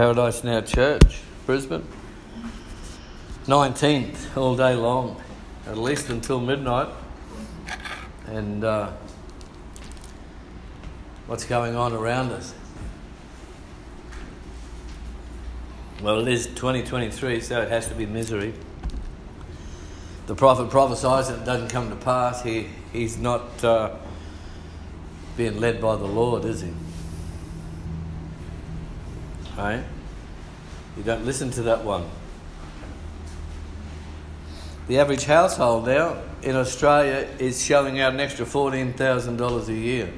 Paradise Now Church, Brisbane. 19th, all day long, at least until midnight. And uh, what's going on around us? Well, it is 2023, so it has to be misery. The prophet prophesies and it doesn't come to pass. He, he's not uh, being led by the Lord, is he? Right? You don't listen to that one. The average household now in Australia is shelling out an extra $14,000 a year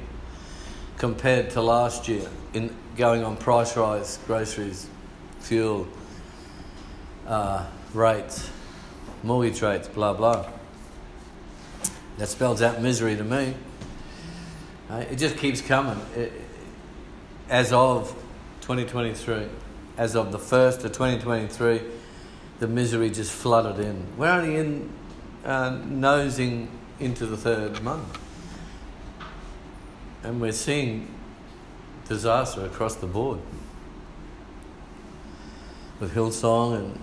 compared to last year in going on price rise, groceries, fuel, uh, rates, mortgage rates, blah, blah. That spells out misery to me. Uh, it just keeps coming. It, as of 2023, as of the 1st of 2023, the misery just flooded in. We're only in uh, nosing into the third month. And we're seeing disaster across the board. With Hillsong and,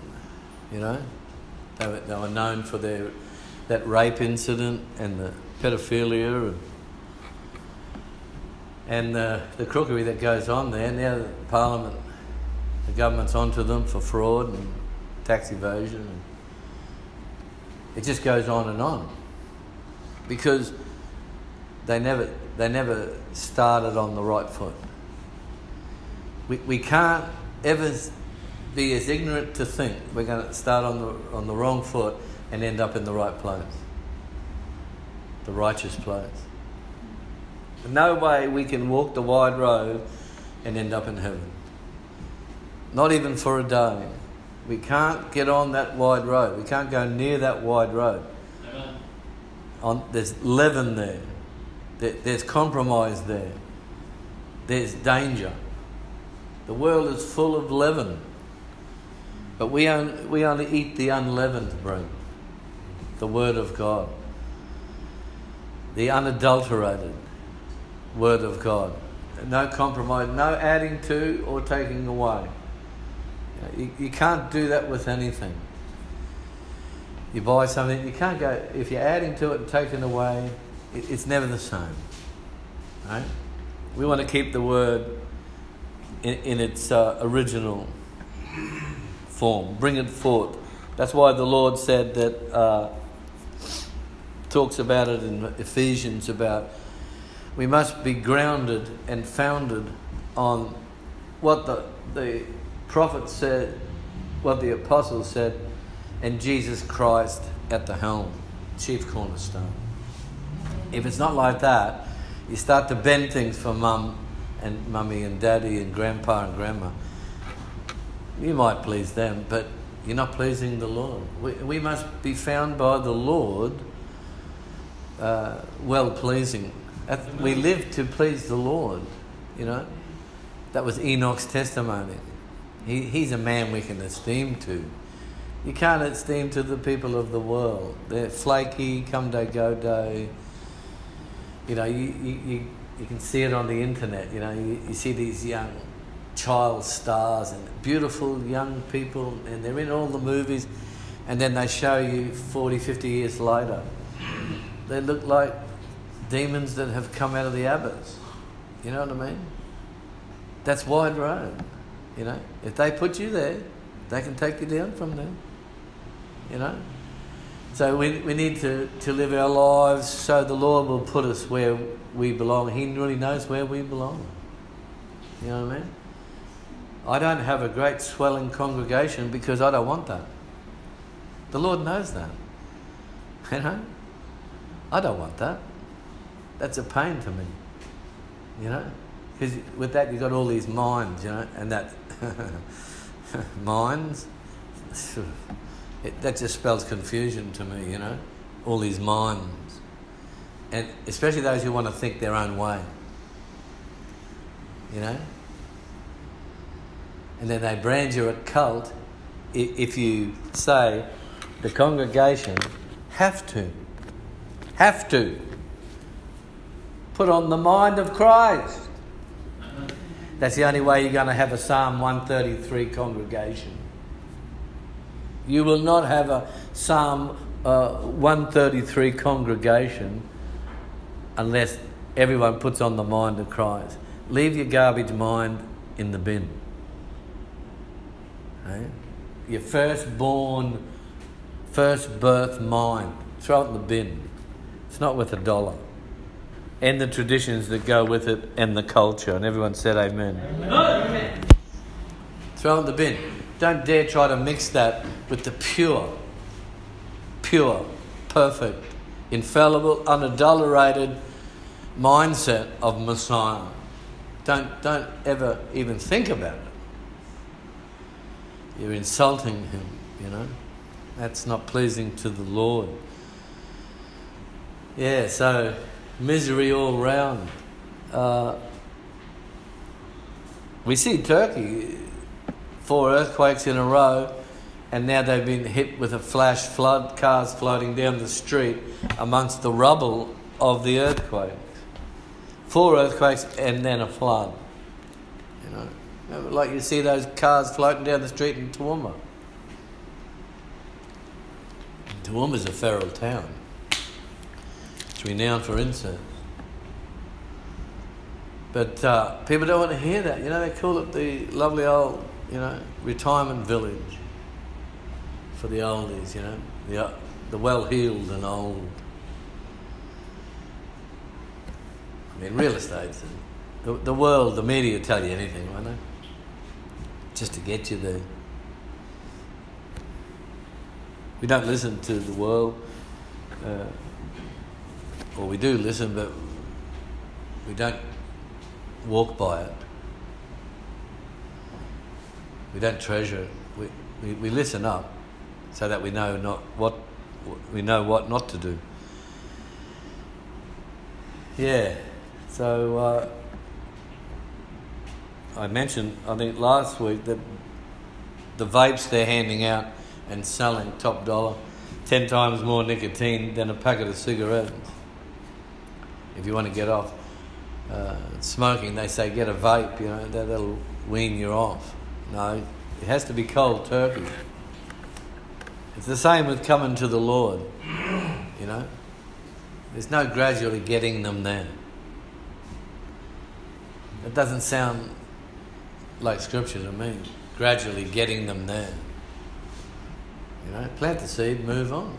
you know, they were, they were known for their that rape incident and the pedophilia and and the, the crookery that goes on there. Now the Parliament, the government's onto them for fraud and tax evasion. And it just goes on and on because they never they never started on the right foot. We, we can't ever be as ignorant to think we're going to start on the on the wrong foot and end up in the right place, the righteous place. No way we can walk the wide road and end up in heaven. Not even for a day. We can't get on that wide road. We can't go near that wide road. On, there's leaven there. there. There's compromise there. There's danger. The world is full of leaven. But we only, we only eat the unleavened bread, the Word of God, the unadulterated Word of God. No compromise, no adding to or taking away. You, you can't do that with anything. You buy something, you can't go, if you're adding to it and taking away, it, it's never the same. Right? We want to keep the Word in, in its uh, original form, bring it forth. That's why the Lord said that, uh, talks about it in Ephesians about we must be grounded and founded on what the, the prophet said, what the apostles said, and Jesus Christ at the helm, chief cornerstone. If it's not like that, you start to bend things for mum and mummy and daddy and grandpa and grandma. You might please them, but you're not pleasing the Lord. We, we must be found by the Lord uh, well pleasing we live to please the Lord, you know. That was Enoch's testimony. He, he's a man we can esteem to. You can't esteem to the people of the world. They're flaky, come day, go day. You know, you, you, you, can see it on the internet. You know, you, you see these young child stars and beautiful young people, and they're in all the movies, and then they show you 40, 50 years later. They look like demons that have come out of the abyss. You know what I mean? That's wide road. You know, if they put you there, they can take you down from there. You know? So we, we need to, to live our lives so the Lord will put us where we belong. He really knows where we belong. You know what I mean? I don't have a great swelling congregation because I don't want that. The Lord knows that. You know? I don't want that that's a pain to me. You know? Because with that, you've got all these minds, you know, and that minds, it, that just spells confusion to me, you know? All these minds. And especially those who want to think their own way. You know? And then they brand you a cult if you say the congregation have to. Have to put on the mind of Christ. That's the only way you're going to have a Psalm 133 congregation. You will not have a Psalm uh, 133 congregation unless everyone puts on the mind of Christ. Leave your garbage mind in the bin. Right? Your firstborn, first birth mind, throw it in the bin. It's not worth a dollar. And the traditions that go with it and the culture. And everyone said amen. amen. Throw it in the bin. Don't dare try to mix that with the pure, pure, perfect, infallible, unadulterated mindset of Messiah. Don't, don't ever even think about it. You're insulting him, you know. That's not pleasing to the Lord. Yeah, so misery all round. Uh, we see Turkey, four earthquakes in a row, and now they've been hit with a flash flood, cars floating down the street amongst the rubble of the earthquake. Four earthquakes and then a flood. You know, like you see those cars floating down the street in Toowoomba. Toowoomba's a feral town. It's renowned for incense. But uh, people don't want to hear that. You know, they call it the lovely old, you know, retirement village for the oldies, you know, the, the well heeled and old. I mean, real estate, the, the world, the media tell you anything, won't they? Just to get you there. We don't listen to the world, uh, or we do listen, but we don't walk by it. We don't treasure it. We, we, we listen up so that we know not what we know what not to do. Yeah. So uh, I mentioned, I think last week, that the vapes they're handing out and selling top dollar, 10 times more nicotine than a packet of cigarettes. If you want to get off uh, smoking, they say get a vape, you know, that, that'll wean you off. No, it has to be cold turkey. It's the same with coming to the Lord, you know. There's no gradually getting them there. It doesn't sound like scripture to me. Gradually getting them there. You know, plant the seed, move on.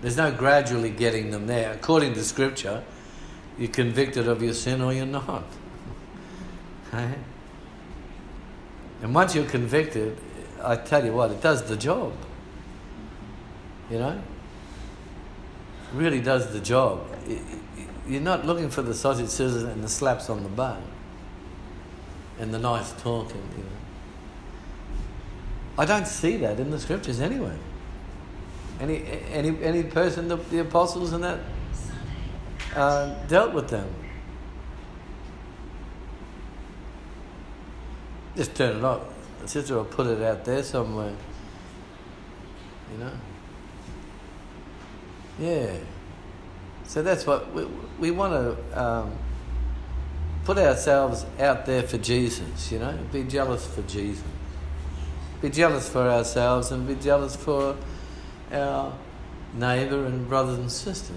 There's no gradually getting them there. According to scripture, you're convicted of your sin or you're not. Okay? And once you're convicted, I tell you what, it does the job. You know? It really does the job. You're not looking for the sausage scissors and the slaps on the butt and the nice talking, you know. I don't see that in the scriptures anyway. Any any any person the, the apostles and that uh, dealt with them. Just turn it off. The sister will put it out there somewhere. You know. Yeah. So that's what we, we want to um, put ourselves out there for Jesus, you know, be jealous for Jesus. Be jealous for ourselves and be jealous for our neighbour and brothers and sisters.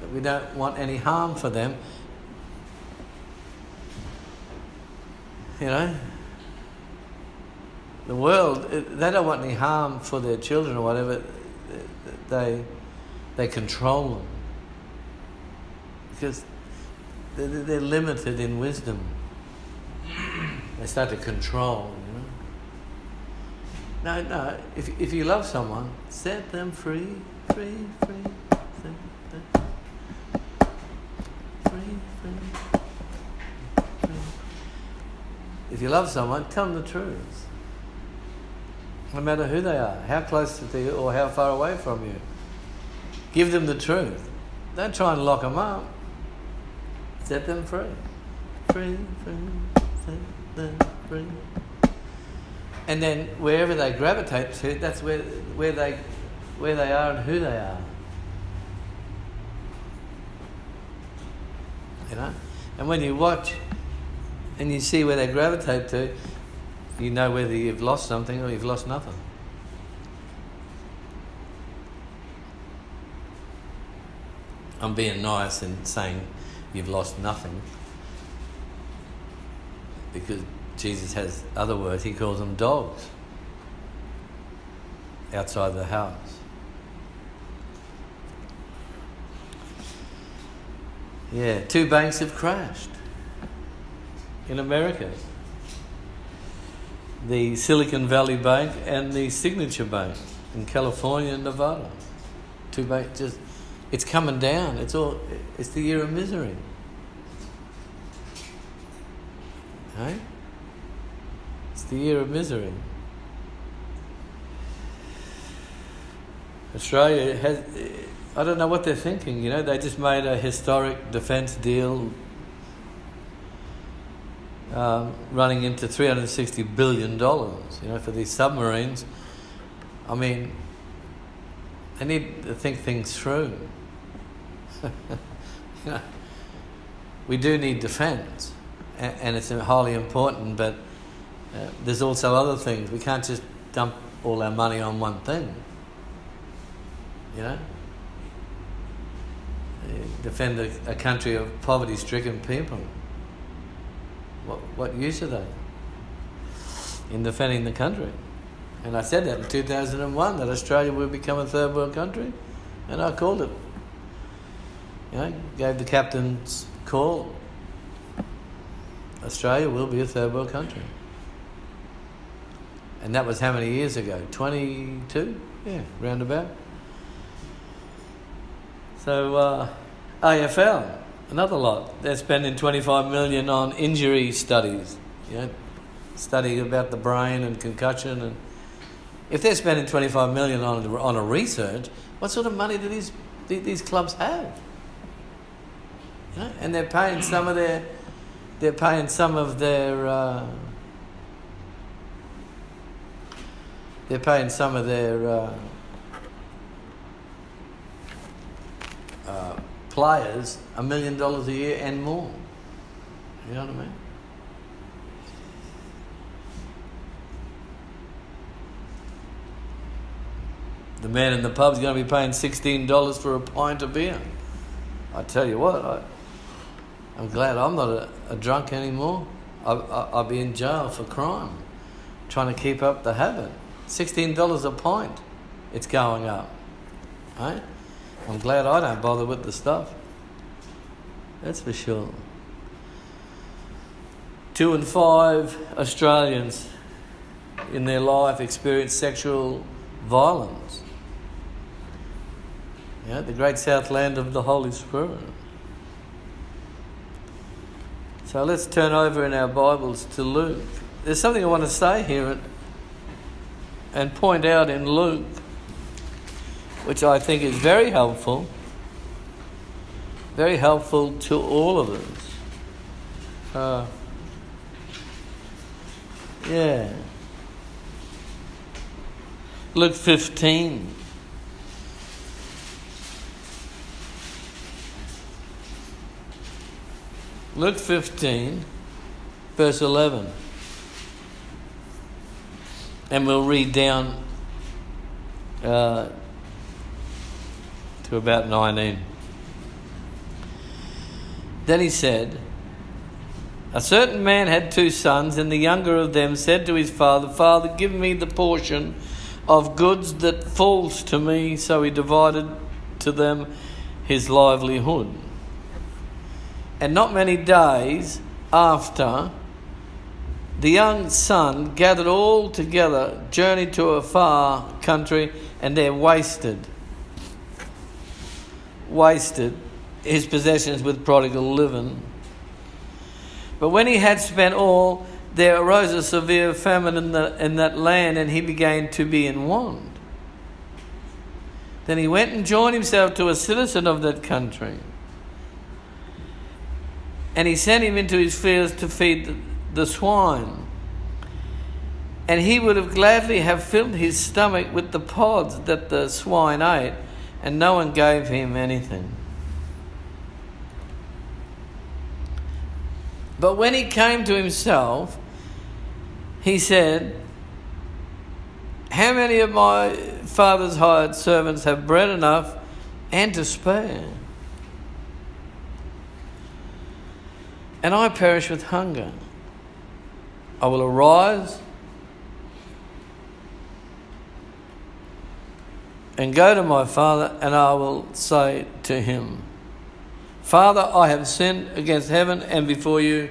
That we don't want any harm for them. You know, the world, they don't want any harm for their children or whatever. They, they control them because they're, limited in wisdom. They start to control. No, no. If, if you love someone, set them free, free, free. Set them free, free, free. If you love someone, tell them the truth. No matter who they are, how close to you or how far away from you. Give them the truth. Don't try and lock them up. Set them free. Free, free, set them free. And then wherever they gravitate to, that's where, where, they, where they are and who they are. You know? And when you watch and you see where they gravitate to, you know whether you've lost something or you've lost nothing. I'm being nice and saying you've lost nothing because Jesus has other words. He calls them dogs outside the house. Yeah, two banks have crashed in America the Silicon Valley Bank and the Signature Bank in California and Nevada. Two banks just it's coming down. It's all it's the year of misery. Right? The year of misery. Australia has I don't know what they're thinking, you know, they just made a historic defence deal um, running into $360 billion, you know, for these submarines. I mean, they need to think things through. you know, we do need defence, and, and, it's highly important, but uh, there's also other things. We can't just dump all our money on one thing. You know? Defend a, a country of poverty stricken people. What, what use are they in defending the country? And I said that in 2001 that Australia would become a third world country, and I called it. You know, gave the captain's call. Australia will be a third world country. And that was how many years ago? 22? Yeah, roundabout. So, uh, AFL, another lot. They're spending 25 million on injury studies, you know, study about the brain and concussion. And if they're spending 25 million on, on a research, what sort of money do these, these clubs have? You know? And they're paying some of their, they're paying some of their, uh, they're paying some of their uh, uh, players a million dollars a year and more. You know what I mean? The man in the pub's going to be paying $16 for a pint of beer. I tell you what, I, I'm glad I'm not a, a drunk anymore. I, I, I'll be in jail for crime, trying to keep up the habit. $16 a pint, it's going up. Right? I'm glad I don't bother with the stuff. That's for sure. Two and five Australians in their life experience sexual violence. Yeah, the great south land of the Holy Spirit. So let's turn over in our Bibles to Luke. There's something I want to say here and point out in Luke which I think is very helpful, very helpful to all of us. Uh, yeah. Luke 15. Luke 15, verse 11. And we'll read down uh, to about 19. Then he said, A certain man had two sons, and the younger of them said to his father, Father, give me the portion of goods that falls to me. So he divided to them his livelihood. And not many days after, the young son gathered all together, journeyed to a far country, and there wasted wasted his possessions with prodigal living. But when he had spent all, there arose a severe famine in, the, in that land, and he began to be in want. Then he went and joined himself to a citizen of that country. And he sent him into his fields to feed the, the swine. And he would have gladly have filled his stomach with the pods that the swine ate and no one gave him anything. But when he came to himself, he said, How many of my father's hired servants have bread enough and to spare? And I perish with hunger. I will arise and go to my father, and I will say to him, Father, I have sinned against heaven and before you.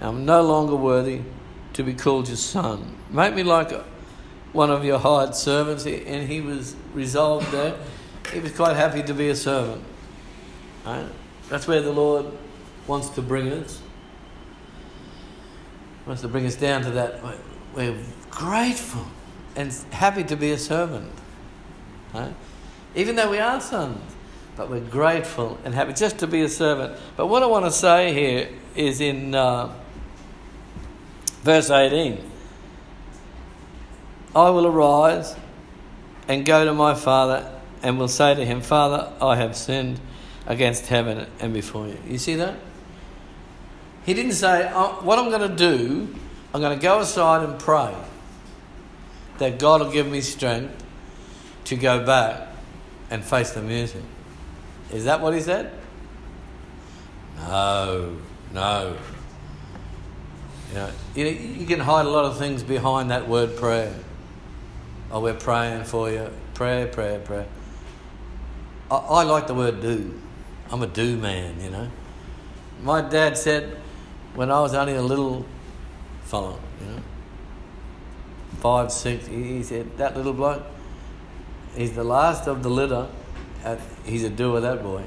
I'm no longer worthy to be called your son. Make me like one of your hired servants. And he was resolved that He was quite happy to be a servant. Right? That's where the Lord wants to bring us. Wants to bring us down to that. We're grateful and happy to be a servant. Right? Even though we are sons, but we're grateful and happy just to be a servant. But what I want to say here is in uh, verse 18 I will arise and go to my father and will say to him, Father, I have sinned against heaven and before you. You see that? He didn't say, oh, What I'm going to do, I'm going to go aside and pray that God will give me strength to go back and face the music. Is that what he said? No, no. You know, you, you can hide a lot of things behind that word prayer. Oh, we're praying for you. Prayer, prayer, prayer. I, I like the word do. I'm a do man, you know. My dad said when I was only a little fellow, you know, five, six, he said, that little bloke, he's the last of the litter he's a doer, that boy.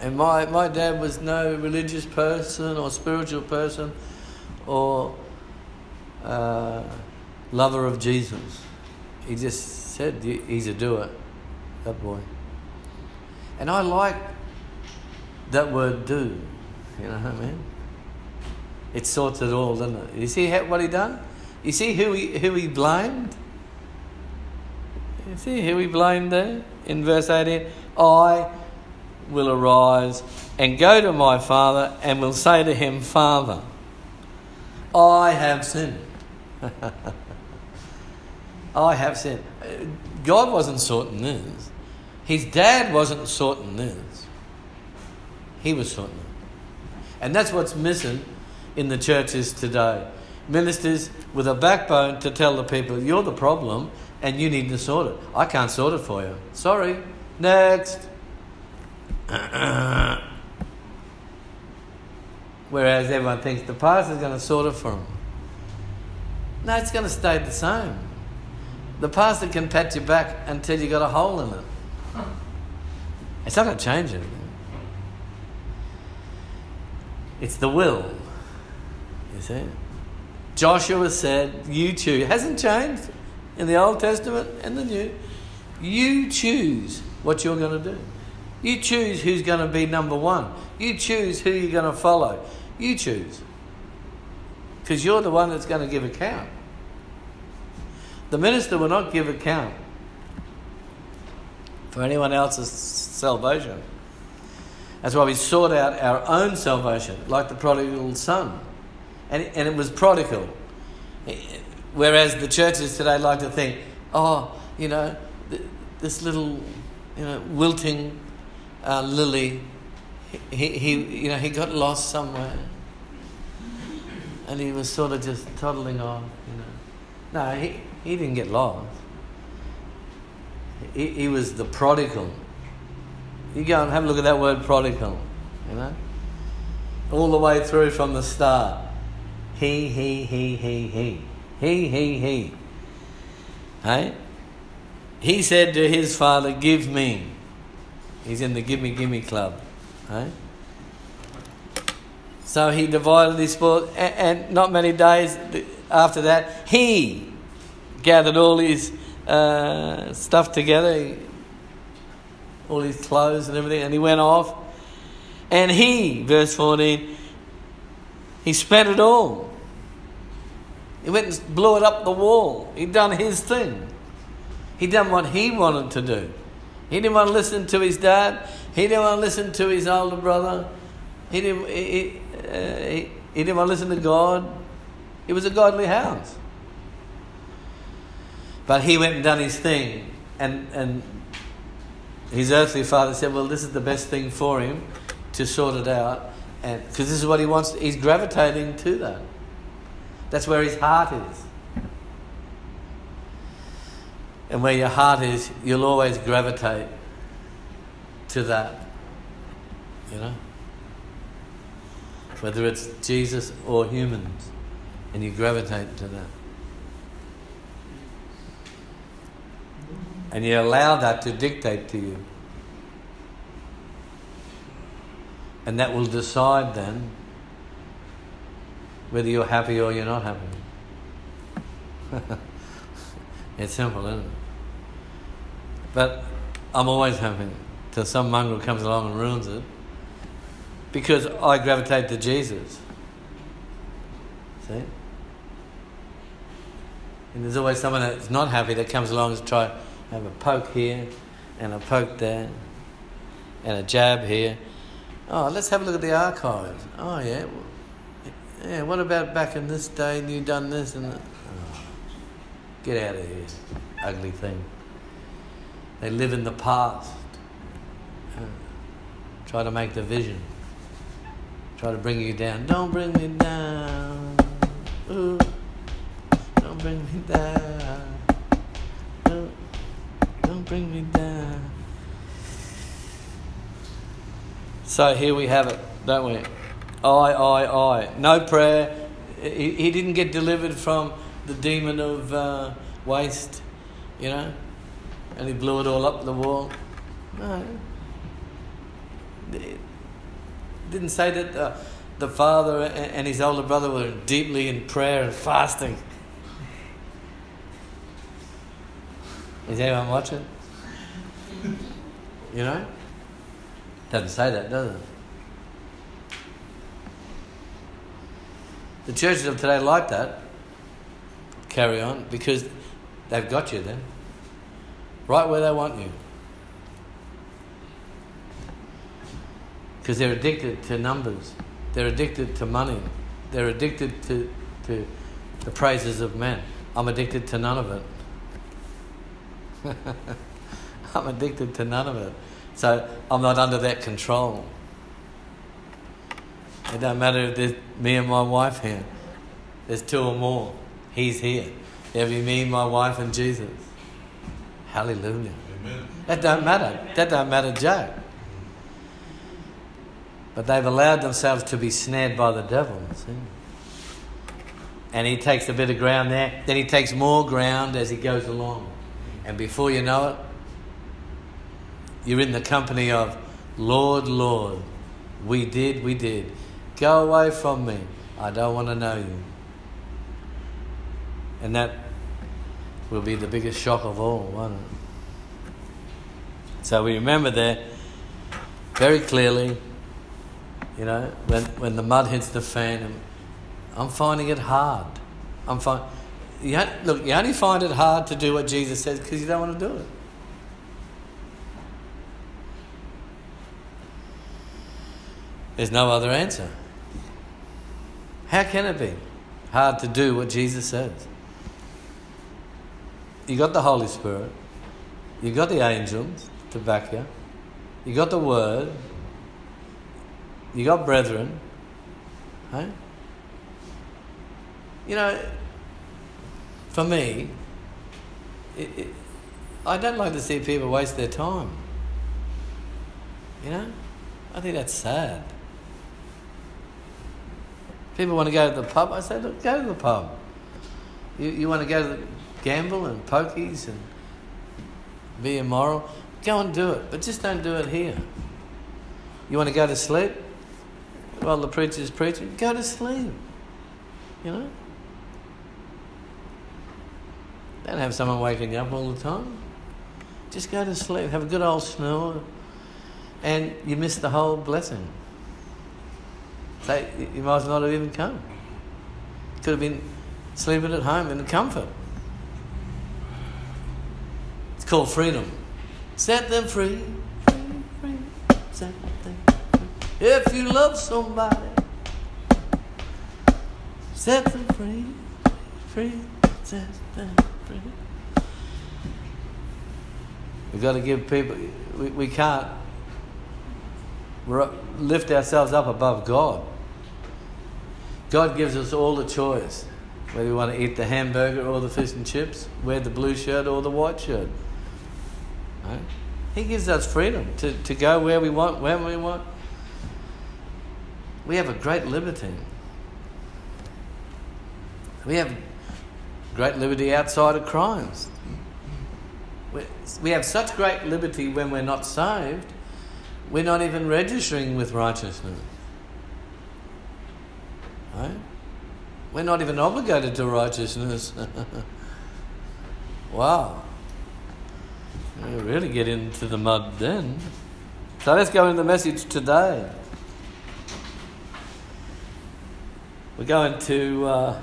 And my, my dad was no religious person or spiritual person or uh, lover of Jesus. He just said he's a doer, that boy. And I like that word do. You know uh-huh. what I mean? It sorts it all, doesn't it? You see what he done? You see who he, who he blamed? You see who he blamed there in verse 18 I will arise and go to my father and will say to him, Father, I have sinned. I have sinned. God wasn't sorting this. His dad wasn't sorting this. He was sorting. And that's what's missing in the churches today. Ministers with a backbone to tell the people, you're the problem, and you need to sort it. I can't sort it for you. Sorry. Next. Whereas everyone thinks the pastor's going to sort it for them. No, it's going to stay the same. The pastor can pat you back until you got a hole in it. It's not going to change anything. It's the will. You see? Joshua said, You choose. It hasn't changed in the Old Testament and the New. You choose what you're going to do. You choose who's going to be number one. You choose who you're going to follow. You choose. Because you're the one that's going to give account. The minister will not give account for anyone else's salvation. That's why we sought out our own salvation, like the prodigal son. And, and it was prodigal. Whereas the churches today like to think, oh, you know, this little, you know, wilting uh, lily, he, he, you know, he got lost somewhere. And he was sort of just toddling off, you know. No, he, he didn't get lost. He, he was the prodigal. You go and have a look at that word prodigal, you know. All the way through from the start. He, he, he, he, he. He, he, he. Hey? He said to his father, Give me. He's in the gimme, gimme club. Hey? So he divided his spoil, and, and, not many days after that, he gathered all his uh, stuff together, all his clothes and everything, and he went off. And he, verse 14, he spent it all. He went and blew it up the wall. He'd done his thing. He'd done what he wanted to do. He didn't want to listen to his dad. He didn't want to listen to his older brother. He didn't, he, he, uh, he, didn't want to listen to God. He was a godly house. But he went and done his thing. And, and his earthly father said, Well, this is the best thing for him to sort it out. And because this is what he wants. He's gravitating to that. That's where his heart is. And where your heart is, you'll always gravitate to that. You know? Whether it's Jesus or humans, and you gravitate to that. And you allow that to dictate to you. And that will decide then whether you're happy or you're not happy. it's simple, isn't it? But I'm always happy till some mongrel comes along and ruins it because I gravitate to Jesus. See? And there's always someone that's not happy that comes along and try have a poke here and a poke there and a jab here. Oh, let's have a look at the archives. Oh, yeah. Yeah, what about back in this day and you done this and? Oh, get out of here, ugly thing. They live in the past. Uh, try to make the vision. Try to bring you down. Don't bring me down. Ooh. Don't bring me down. Don't, don't bring me down. So here we have it, don't we? I, I, I. No prayer. He, he didn't get delivered from the demon of uh, waste, you know, and he blew it all up the wall. No. It didn't say that the, the father and his older brother were deeply in prayer and fasting. Is anyone watching? You know? Doesn't say that, does it? The churches of today like that. Carry on because they've got you then. Right where they want you. Because they're addicted to numbers. They're addicted to money. They're addicted to, to the praises of men. I'm addicted to none of it. I'm addicted to none of it. So I'm not under that control. It don't matter if there's me and my wife here. There's two or more. He's here. There'll be me, my wife, and Jesus. Hallelujah. Amen. That don't matter. That don't matter, Joe. But they've allowed themselves to be snared by the devil. See? And he takes a bit of ground there, then he takes more ground as he goes along. And before you know it, you're in the company of Lord, Lord, we did, we did. Go away from me. I don't want to know you. And that will be the biggest shock of all, won't it? So we remember there very clearly, you know, when, when the mud hits the fan, I'm finding it hard. I'm find, you, look, you only find it hard to do what Jesus says because you don't want to do it. There's no other answer. How can it be hard to do what Jesus says? You got the Holy Spirit, you got the angels to back you, you got the Word, you got brethren, hey? You know, for me, it, it, I don't like to see people waste their time. You know, I think that's sad. People want to go to the pub. I say, look, go to the pub. You, you want to go to the gamble and pokies and be immoral? Go and do it, but just don't do it here. You want to go to sleep? While the preacher's preaching, go to sleep. You know? Don't have someone waking up all the time. Just go to sleep. Have a good old snore. And you miss the whole blessing. So you might as well not have even come. Could have been sleeping at home in comfort. It's called freedom. Set them free. free, free. Set them free. If you love somebody, set them free, free, set them free. Mm-hmm. We've got to give people, we, we can't lift ourselves up above God. God gives us all the choice whether we want to eat the hamburger or the fish and chips, wear the blue shirt or the white shirt. Right? He gives us freedom to, to go where we want, when we want. We have a great liberty. We have great liberty outside of crimes. We have such great liberty when we're not saved, we're not even registering with righteousness. Right? We're not even obligated to righteousness. wow. We really get into the mud then. So let's go into the message today. We're going to uh,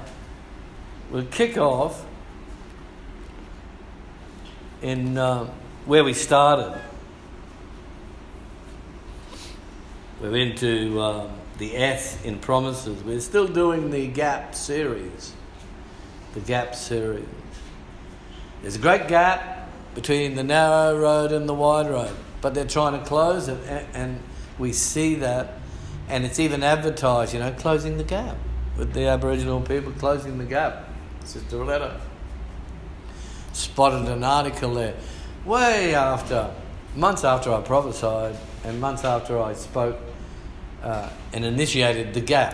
we'll kick off in uh, where we started. We're into um, the S in promises. We're still doing the gap series. The gap series. There's a great gap between the narrow road and the wide road, but they're trying to close it, and we see that, and it's even advertised, you know, closing the gap with the Aboriginal people closing the gap. Sister Letta spotted an article there way after, months after I prophesied, and months after I spoke uh, and initiated the gap.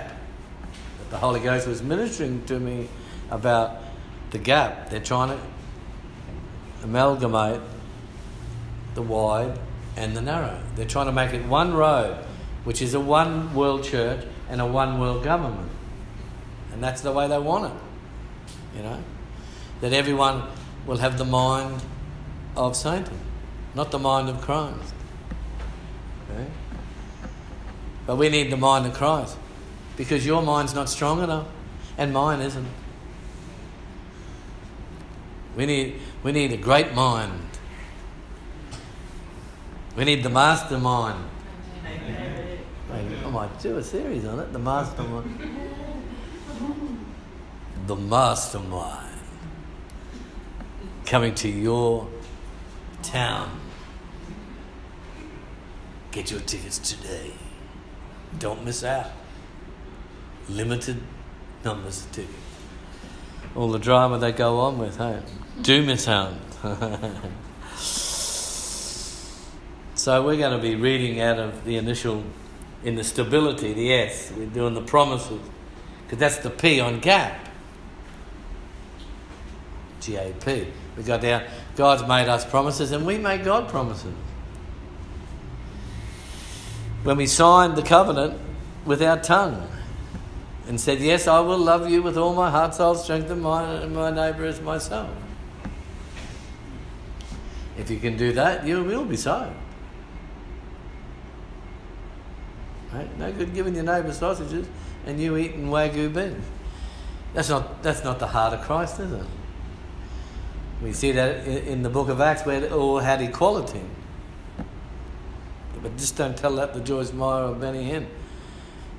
That The Holy Ghost was ministering to me about the gap. They're trying to amalgamate the wide and the narrow. They're trying to make it one road, which is a one world church and a one world government. And that's the way they want it. You know? That everyone will have the mind of Satan, not the mind of Christ. Okay? But we need the mind of Christ because your mind's not strong enough and mine isn't. We need, we need a great mind. We need the mastermind. I might do a series on it, the mastermind. the mastermind coming to your town. Get your tickets today. Don't miss out. Limited numbers of tickets. All the drama they go on with, hey? Do miss out. so we're going to be reading out of the initial, in the stability, the S. We're doing the promises. Because that's the P on gap. G A P. We got down, God's made us promises and we make God promises when we signed the covenant with our tongue and said, Yes, I will love you with all my heart, soul, strength, and mind, and my neighbour as myself. If you can do that, you will be saved. Right? No good giving your neighbour sausages and you eating wagyu beef. That's not, that's not the heart of Christ, is it? We see that in the book of Acts where it all had equality. But just don't tell that to Joyce Meyer or Benny Hinn.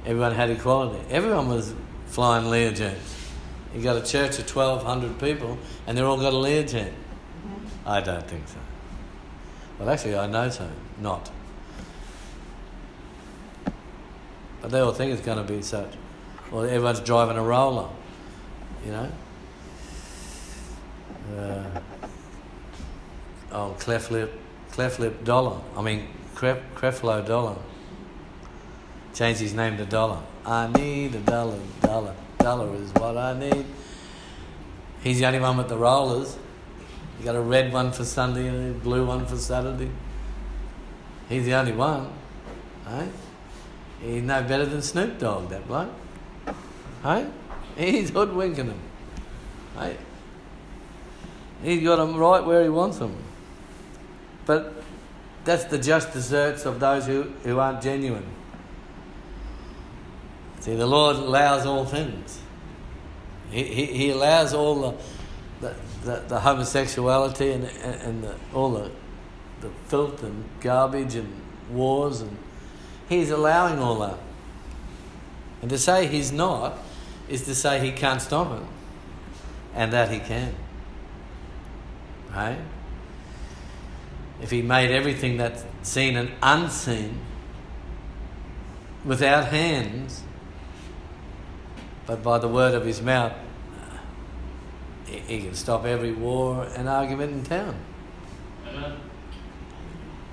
Everyone had equality. Everyone was flying Learjets. You got a church of 1,200 people and they're all got a Learjet. Mm-hmm. I don't think so. Well, actually, I know so. Not. But they all think it's going to be such. Or everyone's driving a roller, you know. Uh, oh, cleft lip, cleft lip dollar. I mean, Creflo Dollar. Changed his name to Dollar. I need a dollar, dollar, dollar is what I need. He's the only one with the rollers. You got a red one for Sunday and a blue one for Saturday. He's the only one. Right? He's no better than Snoop Dogg, that bloke. Hey? He's hoodwinking them. Hey? Eh? He's got them right where he wants them. But that's the just deserts of those who, who aren't genuine. See, the Lord allows all things. He, he, he allows all the, the, the, the homosexuality and, and, the, all the, the filth and garbage and wars and He's allowing all that. And to say he's not is to say he can't stop it. And that he can. Right? If he made everything that's seen and unseen without hands, but by the word of his mouth, he can stop every war and argument in town.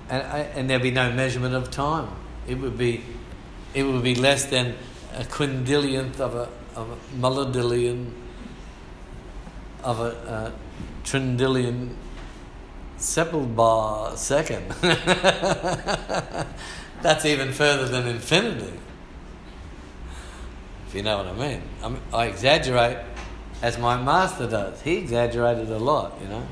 And, and there'd be no measurement of time. It would be, it would be less than a quindillionth of a, of a millidillion of a, a trindillion sepulbar second. That's even further than infinity. If you know what I mean. I'm, I exaggerate as my master does. He exaggerated a lot, you know.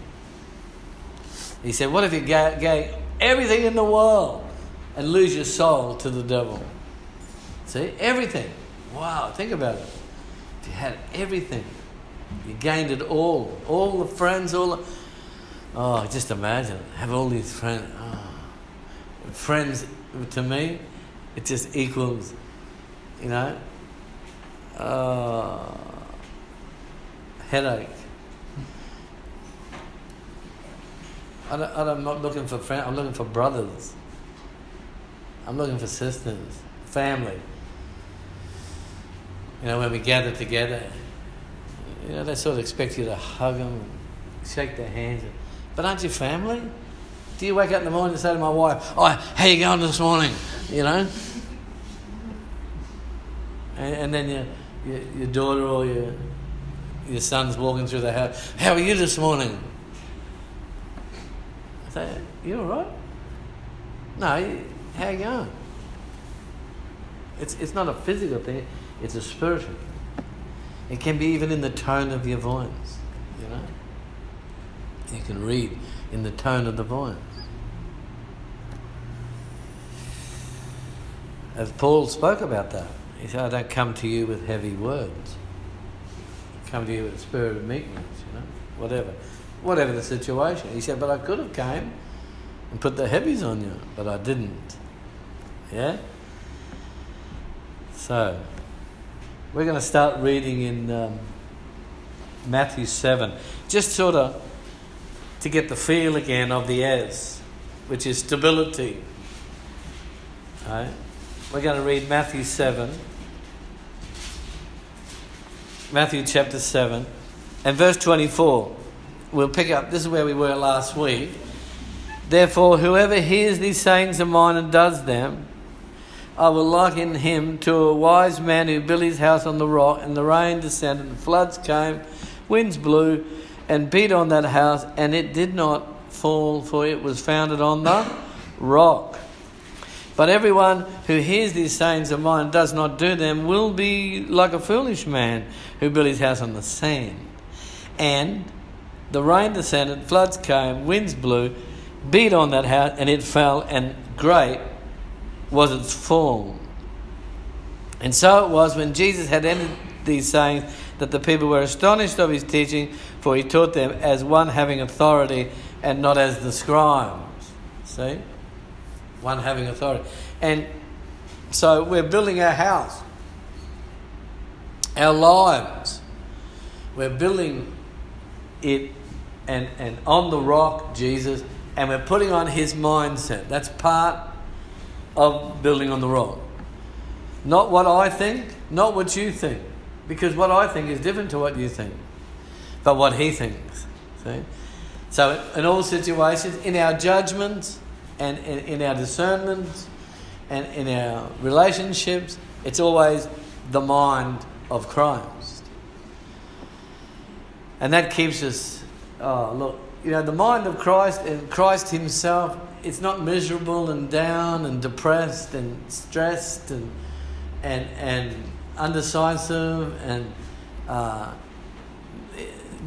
He said, What if you gave everything in the world and lose your soul to the devil? See? Everything. Wow, think about it. If you had everything, you gained it all. All the friends, all the. Oh, just imagine. Have all these friends. Oh. Friends, to me, it just equals, you know, uh, headache. I don't, I'm not looking for friends, I'm looking for brothers. I'm looking for sisters, family. You know, when we gather together, you know, they sort of expect you to hug them, shake their hands. But aren't you family? Do you wake up in the morning and say to my wife, "Oh, how you going this morning?" You know, and, and then your, your, your daughter or your your son's walking through the house. How are you this morning? I say, "You all right?" No, how you going? It's it's not a physical thing; it's a spiritual. It can be even in the tone of your voice. You know, you can read in the tone of the voice. As Paul spoke about that, he said, I don't come to you with heavy words. I come to you with a spirit of meekness, you know, whatever. Whatever the situation. He said, but I could have came and put the heavies on you, but I didn't. Yeah? So, we're going to start reading in um, Matthew 7, just sort of to get the feel again of the as, which is stability. Right? We're going to read Matthew 7. Matthew chapter 7 and verse 24. We'll pick up, this is where we were last week. Therefore, whoever hears these sayings of mine and does them, I will liken him to a wise man who built his house on the rock, and the rain descended, and floods came, winds blew, and beat on that house, and it did not fall, for it was founded on the rock. But everyone who hears these sayings of mine and does not do them will be like a foolish man who built his house on the sand. And the rain descended, floods came, winds blew, beat on that house, and it fell, and great was its form. And so it was when Jesus had ended these sayings that the people were astonished of his teaching, for he taught them as one having authority and not as the scribes. See? one having authority. And so we're building our house, our lives. We're building it and, and on the rock, Jesus, and we're putting on his mindset. That's part of building on the rock. Not what I think, not what you think. Because what I think is different to what you think, but what he thinks. See? So, in all situations, in our judgments, and in, in our discernment and in our relationships, it's always the mind of Christ. And that keeps us, oh, look, you know, the mind of Christ and Christ Himself, it's not miserable and down and depressed and stressed and, and, and undecisive and uh,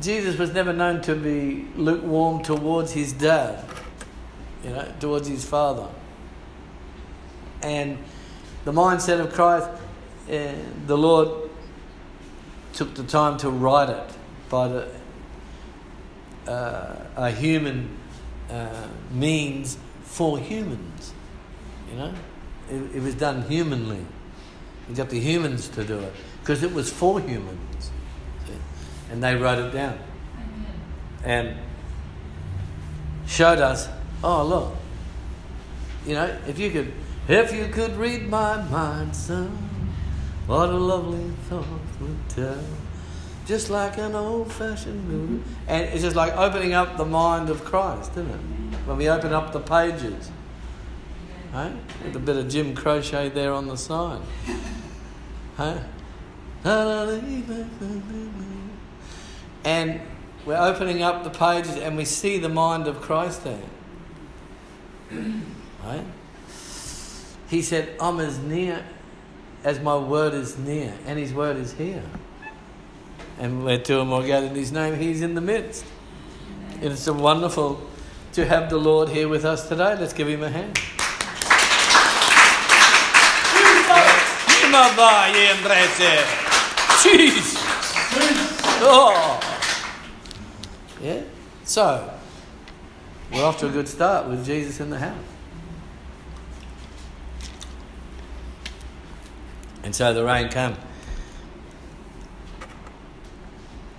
Jesus was never known to be lukewarm towards his dad you know, towards his Father. And the mindset of Christ, uh, the Lord took the time to write it by the, uh, a human uh, means for humans, you know. It, it was done humanly. He got the humans to do it because it was for humans. And they wrote it down. And showed us, oh, look, you know, if you could, if you could read my mind, son, what a lovely thought would tell. Just like an old fashioned movie. And it's just like opening up the mind of Christ, isn't it? When we open up the pages. Right? With a bit of Jim Croce there on the side. Huh? And we're opening up the pages and we see the mind of Christ there. Right? He said, I'm as near as my word is near, and his word is here. And where two or more gathered in his name, he's in the midst. It's a wonderful to have the Lord here with us today. Let's give him a hand. Jeez. Oh. Yeah. So, we're off to a good start with Jesus in the house. And so the rain came.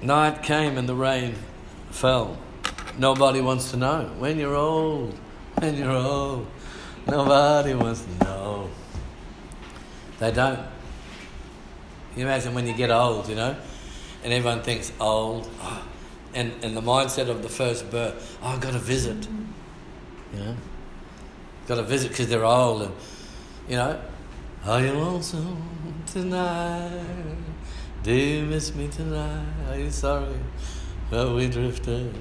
Night came and the rain fell. Nobody wants to know. When you're old, when you're old, nobody wants to know. They don't. You imagine when you get old, you know, and everyone thinks old, oh, and, and the mindset of the first birth, oh, I've got to visit. You know, got to visit because they're old, and, you know, are you lonesome tonight? Do you miss me tonight? Are you sorry that we drifted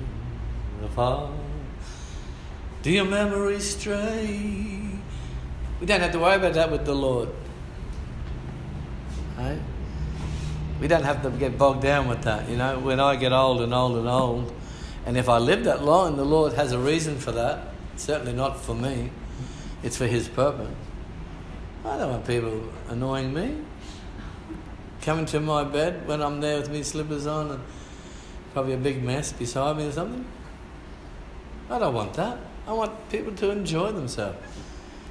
apart? Do your memories stray? We don't have to worry about that with the Lord. Right? We don't have to get bogged down with that. You know, when I get old and old and old, and if I live that long, the Lord has a reason for that. Certainly not for me, it's for His purpose. I don't want people annoying me. Coming to my bed when I'm there with me slippers on and probably a big mess beside me or something. I don't want that. I want people to enjoy themselves.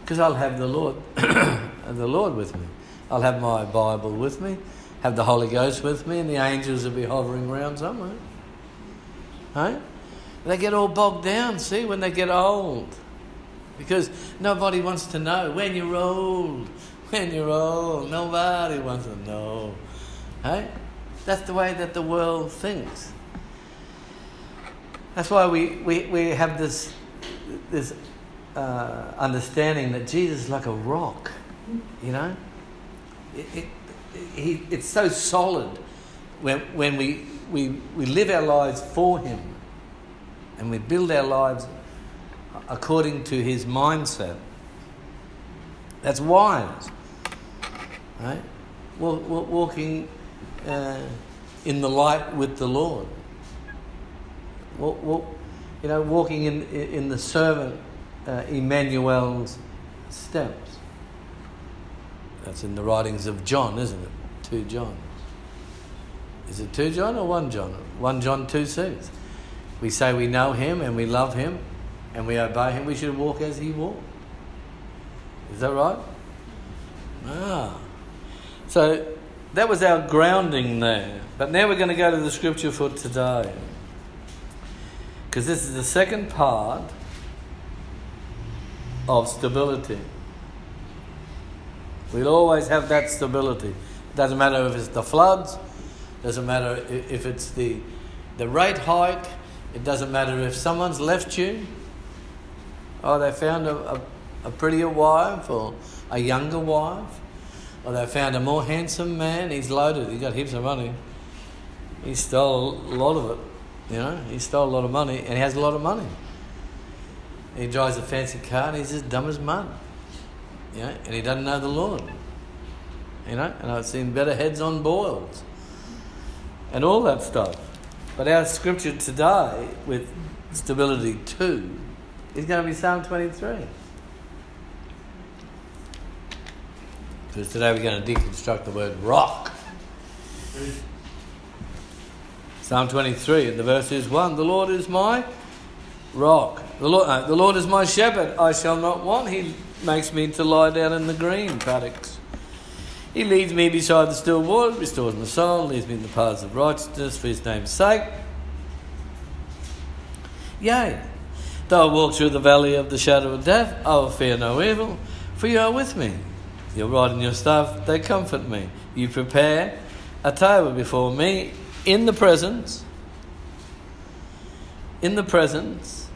Because I'll have the Lord the Lord with me. I'll have my Bible with me, have the Holy Ghost with me, and the angels will be hovering around somewhere. Right? They get all bogged down, see, when they get old. Because nobody wants to know when you're old. When you're old, nobody wants to know. Hey? That's the way that the world thinks. That's why we, we, we have this, this uh, understanding that Jesus is like a rock, you know? It, it, he, it's so solid when, when we, we, we live our lives for Him and we build our lives according to his mindset. That's wise. Right? Walking uh, in the light with the Lord. Walk, you know, walking in, in the servant uh, Emmanuel's steps. That's in the writings of John, isn't it? Two John. Is it two John or one John? One John 2 6. We say we know him and we love him and we obey him, we should walk as he walked. Is that right? Ah. So that was our grounding there. But now we're going to go to the scripture for today. Because this is the second part of stability. We'll always have that stability. It doesn't matter if it's the floods, doesn't matter if it's the, the rate hike, it doesn't matter if someone's left you, Oh, they found a, a, a prettier wife or a younger wife. Or they found a more handsome man. He's loaded. He's got heaps of money. He stole a lot of it. You know, he stole a lot of money and he has a lot of money. He drives a fancy car and he's as dumb as mud. You know, and he doesn't know the Lord. You know, and I've seen better heads on boils. And all that stuff. But our scripture today with stability two is going to be Psalm 23. Because today we're going to deconstruct the word rock. Psalm 23, and the verse is 1 The Lord is my rock. The Lord, no, the Lord is my shepherd, I shall not want. He makes me to lie down in the green paddocks. He leads me beside the still waters, restores my soul, leads me in the paths of righteousness for his name's sake. Yea, though I walk through the valley of the shadow of death, I will fear no evil, for you are with me. Your rod and your staff, they comfort me. You prepare a table before me in the presence, in the presence,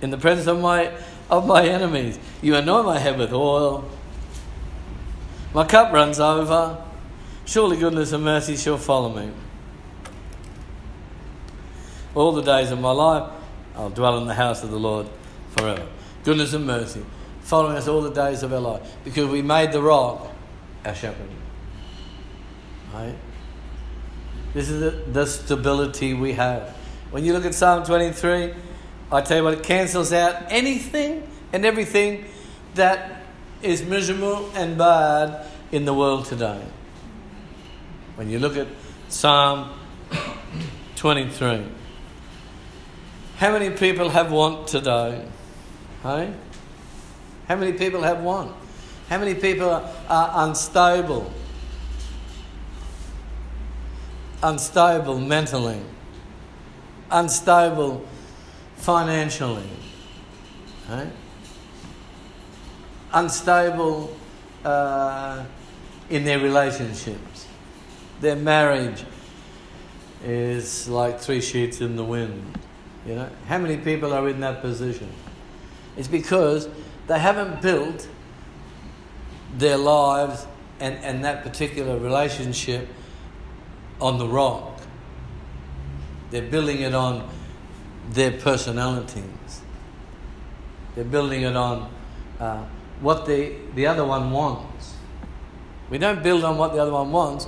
in the presence of my of my enemies. You anoint my head with oil. My cup runs over. Surely goodness and mercy shall follow me. All the days of my life, I'll dwell in the house of the Lord forever. Goodness and mercy following us all the days of our life because we made the rock our shepherd. Right? This is the, the stability we have. When you look at Psalm 23, I tell you what, it cancels out anything and everything that is miserable and bad in the world today. When you look at Psalm 23, how many people have want today? Hey? How many people have want? How many people are, are unstable? Unstable mentally, unstable financially, right? unstable uh, in their relationships. Their marriage is like three sheets in the wind. You know, how many people are in that position? It's because they haven't built their lives and, and that particular relationship on the rock. They're building it on their personalities. They're building it on uh, what the, the other one wants. We don't build on what the other one wants.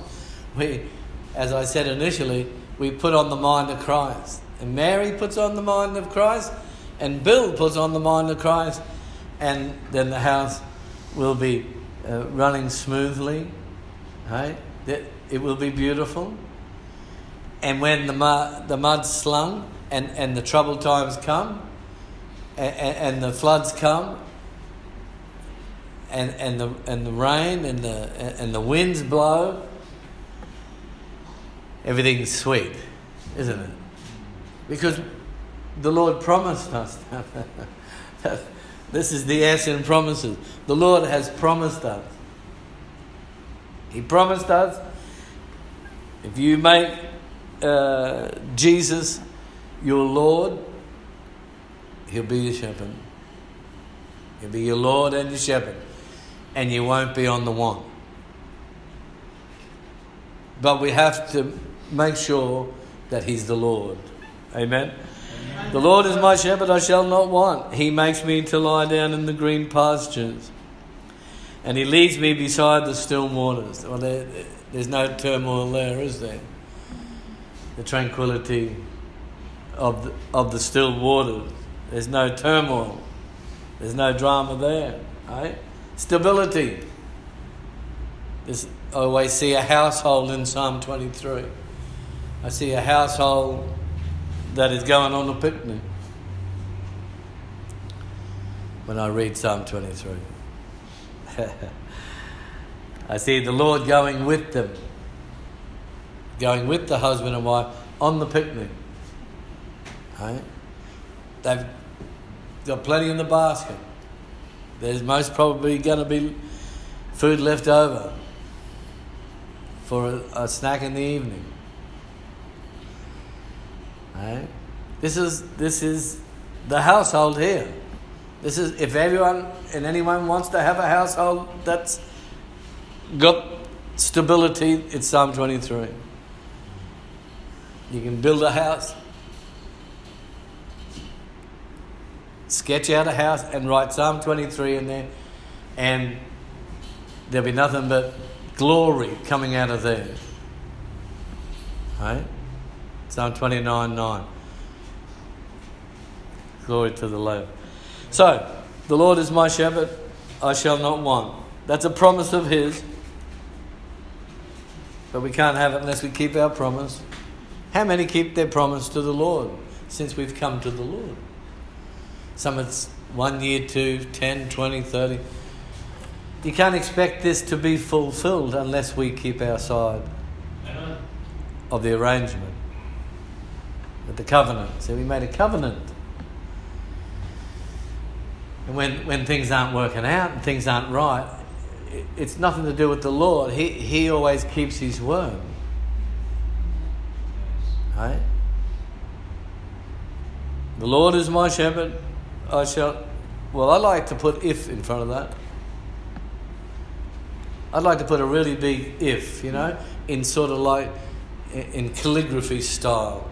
We, as I said initially, we put on the mind of Christ. And Mary puts on the mind of Christ, and Bill puts on the mind of Christ, and then the house will be uh, running smoothly. Right? It will be beautiful. And when the mud, the mud's slung and, and the troubled times come and, and the floods come and, and, the, and the rain and the, and the winds blow, everything's sweet, isn't it? Because the Lord promised us that. this is the essence promises. The Lord has promised us. He promised us if you make uh, Jesus your Lord, He'll be your shepherd. He'll be your Lord and your shepherd. And you won't be on the one. But we have to make sure that He's the Lord. Amen. Amen. The Lord is my shepherd, I shall not want. He makes me to lie down in the green pastures. And He leads me beside the still waters. Well, there's no turmoil there, is there? The tranquility of the, of the still waters. There's no turmoil. There's no drama there. Right? Stability. There's, I always see a household in Psalm 23. I see a household that is going on a picnic when I read Psalm 23. I see the Lord going with them, going with the husband and wife on the picnic. Right? They've got plenty in the basket. There's most probably going to be food left over for a, a snack in the evening. Right? This is this is the household here. This is if everyone and anyone wants to have a household that's got stability, it's Psalm 23. You can build a house, sketch out a house, and write Psalm 23 in there, and there'll be nothing but glory coming out of there. Right? Psalm 29 9. Glory to the Lord. So, the Lord is my shepherd, I shall not want. That's a promise of His. But we can't have it unless we keep our promise. How many keep their promise to the Lord since we've come to the Lord? Some it's one year, two, 10, 20, 30. You can't expect this to be fulfilled unless we keep our side of the arrangement, with the covenant. So we made a covenant. And when, when things aren't working out and things aren't right, it's nothing to do with the Lord. He, he always keeps his word. Right? The Lord is my shepherd. I shall. Well, I like to put if in front of that. I'd like to put a really big if, you know, in sort of like in calligraphy style,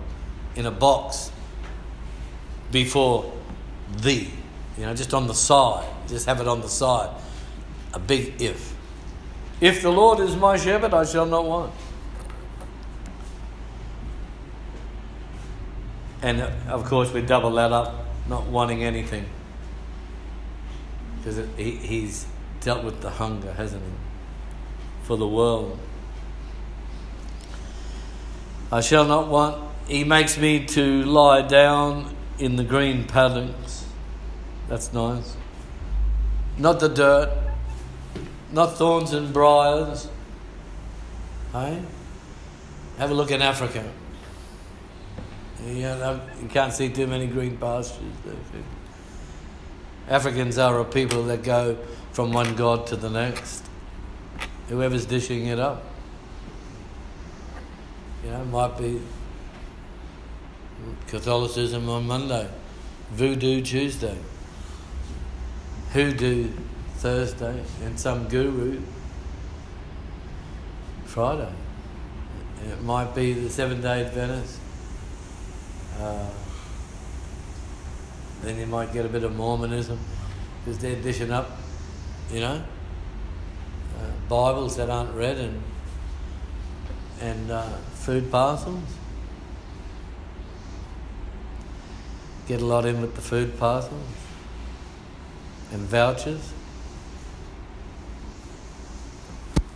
in a box before the. You know, just on the side. Just have it on the side. A big if. If the Lord is my shepherd, I shall not want. And of course, we double that up, not wanting anything. Because he, he's dealt with the hunger, hasn't he? For the world. I shall not want. He makes me to lie down in the green paddocks. That's nice. Not the dirt, not thorns and briars. Hey? Have a look in Africa. You, know, you can't see too many green pastures. Africans are a people that go from one God to the next. Whoever's dishing it up. You know, might be Catholicism on Monday, Voodoo Tuesday hoodoo Thursday and some guru Friday. It might be the seven day Adventist. Uh, then you might get a bit of Mormonism because they're dishing up, you know, uh, Bibles that aren't read and and uh, food parcels. Get a lot in with the food parcels and vouchers.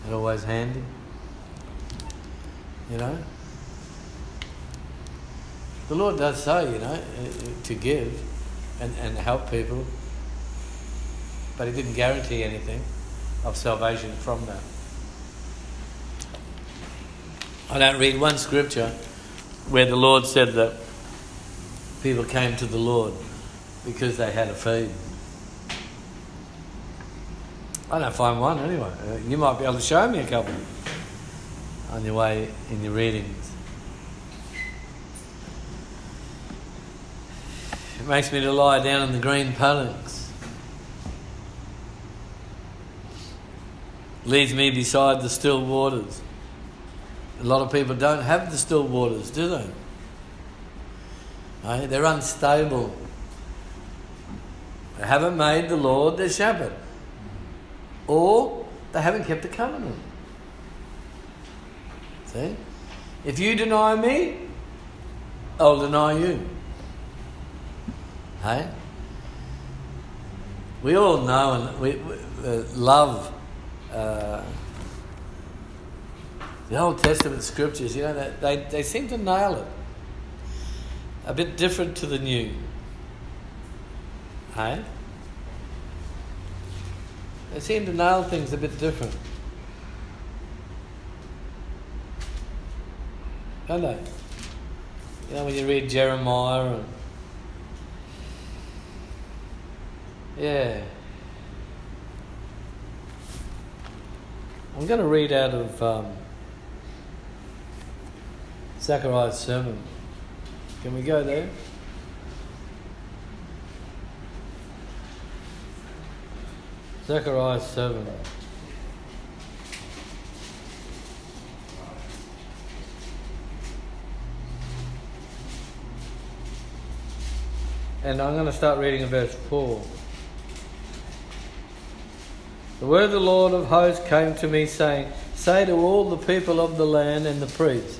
They're always handy. You know? The Lord does say, you know, eh, eh, to give and, and help people, but He didn't guarantee anything of salvation from that. I don't read one scripture where the Lord said that people came to the Lord because they had a feed. I don't find one anyway. Uh, you might be able to show me a couple on your way in your readings. It makes me to lie down in the green paddocks. Leads me beside the still waters. A lot of people don't have the still waters, do they? Right? They're unstable. They haven't made the Lord their shepherd or they haven't kept the covenant. See? If you deny me, I'll deny you. Hey? We all know and we, we uh, love uh, the Old Testament scriptures, you know, they, they, they seem to nail it. A bit different to the new. Hey? They seem to nail things a bit different. Don't they? You know, when you read Jeremiah and. Yeah. I'm going to read out of um, Zechariah's sermon. Can we go there? Zechariah 7. And I'm going to start reading in verse 4. The word of the Lord of hosts came to me, saying, Say to all the people of the land and the priests,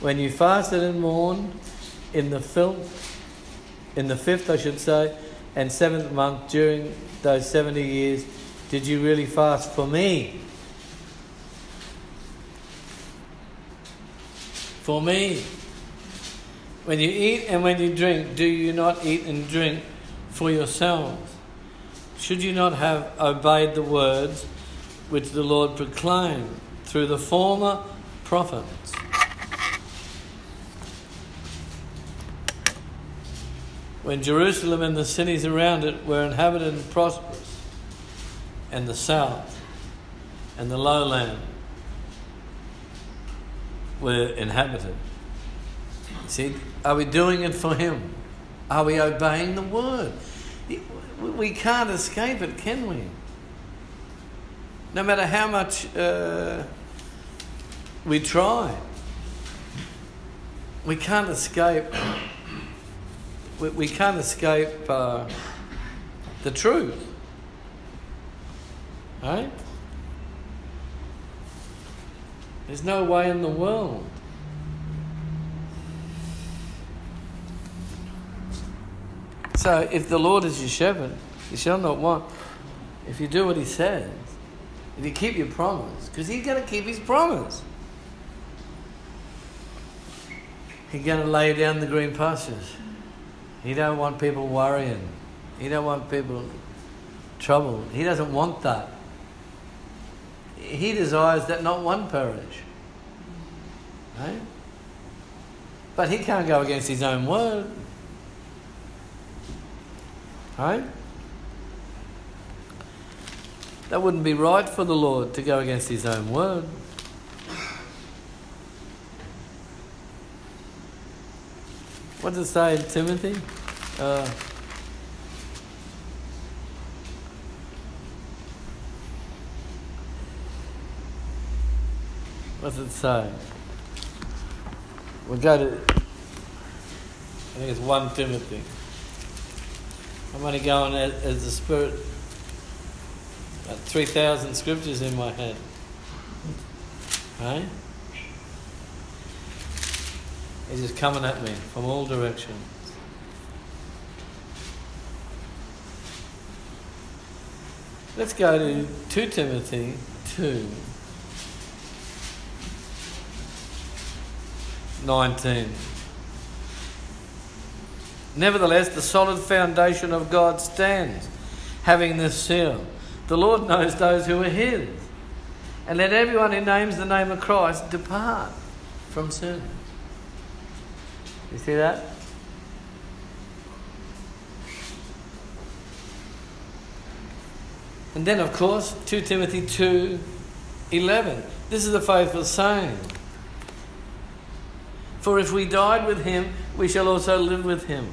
when you fasted and mourned in the fifth, in the fifth, I should say, and seventh month during those seventy years, did you really fast for me? For me. When you eat and when you drink, do you not eat and drink for yourselves. Should you not have obeyed the words which the Lord proclaimed through the former prophets? When Jerusalem and the cities around it were inhabited and prosperous, and the south and the lowland were inhabited. See, are we doing it for Him? Are we obeying the word? We can't escape it, can we? No matter how much uh, we try, we can't escape. We, we can't escape uh, the truth, right? There's no way in the world. So if the Lord is your shepherd, you shall not want. If you do what he says, if you keep your promise, because he's going to keep his promise. He's going to lay down the green pastures. He don't want people worrying. He don't want people troubled. He doesn't want that. He desires that not one perish. Right? But he can't go against his own word. Right? That wouldn't be right for the Lord to go against his own word. What does it say in Timothy? Uh, what does it say? We'll go to, I think it's 1 Timothy. I'm only going as, as the Spirit, about 3,000 scriptures in my head. Right? It's just coming at me from all directions. Let's go to 2 Timothy 2 19. Nevertheless, the solid foundation of God stands, having this seal. The Lord knows those who are His. And let everyone who names the name of Christ depart from sin. You see that? And then, of course, 2 Timothy 2 11. This is the faithful saying. For if we died with him, we shall also live with him.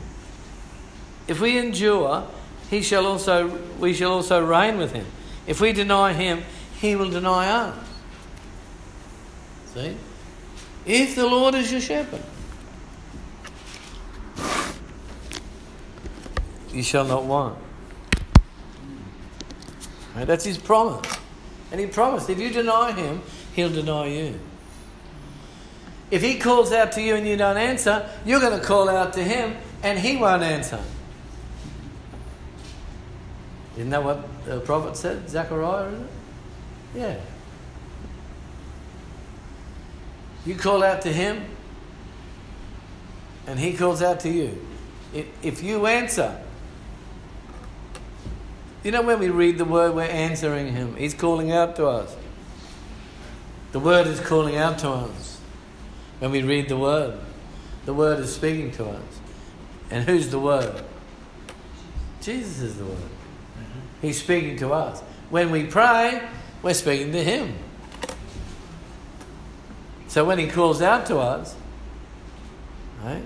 If we endure, he shall also, we shall also reign with him. If we deny him, he will deny us. See? If the Lord is your shepherd, you shall not want. Right? That's his promise. And he promised if you deny him, he'll deny you. If he calls out to you and you don't answer, you're going to call out to him and he won't answer. Isn't that what the prophet said? Zechariah, is it? Yeah. You call out to him and he calls out to you. If you answer, you know, when we read the word, we're answering him. He's calling out to us. The word is calling out to us when we read the Word. The Word is speaking to us. And who's the Word? Jesus is the Word. Mm-hmm. He's speaking to us. When we pray, we're speaking to Him. So when He calls out to us, right?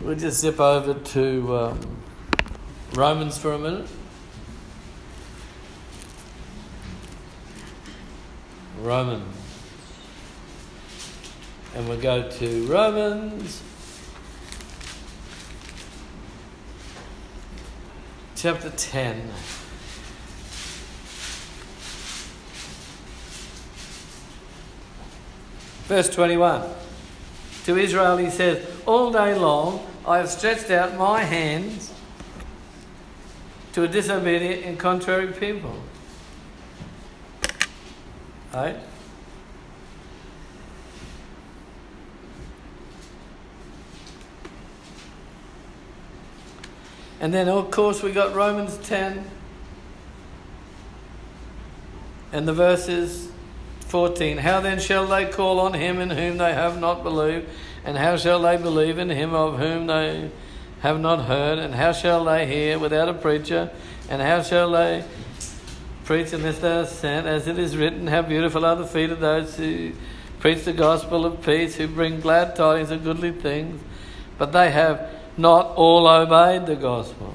We'll just zip over to um, Romans for a minute. Romans. And we go to Romans chapter 10. Verse 21. To Israel he says, All day long I have stretched out my hands to a disobedient and contrary people. Right? And then, of course, we got Romans 10. And the verses 14 How then shall they call on him in whom they have not believed? And how shall they believe in him of whom they have not heard? And how shall they hear without a preacher? And how shall they unless they are sent? As it is written, How beautiful are the feet of those who preach the gospel of peace, who bring glad tidings of goodly things. But they have not all obeyed the gospel.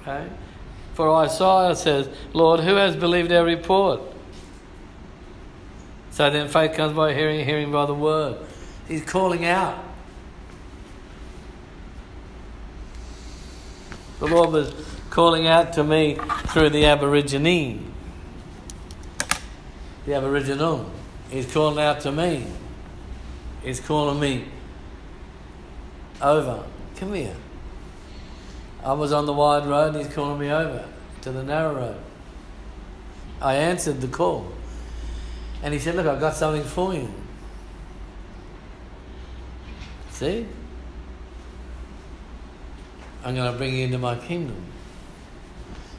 Okay? For Isaiah says, Lord, who has believed our report? So then faith comes by hearing, hearing by the word. He's calling out. The Lord was calling out to me through the Aborigine. The Aboriginal. He's calling out to me. He's calling me over. Come here. I was on the wide road and he's calling me over to the narrow road. I answered the call. And he said, Look, I've got something for you. See? I'm going to bring you into my kingdom.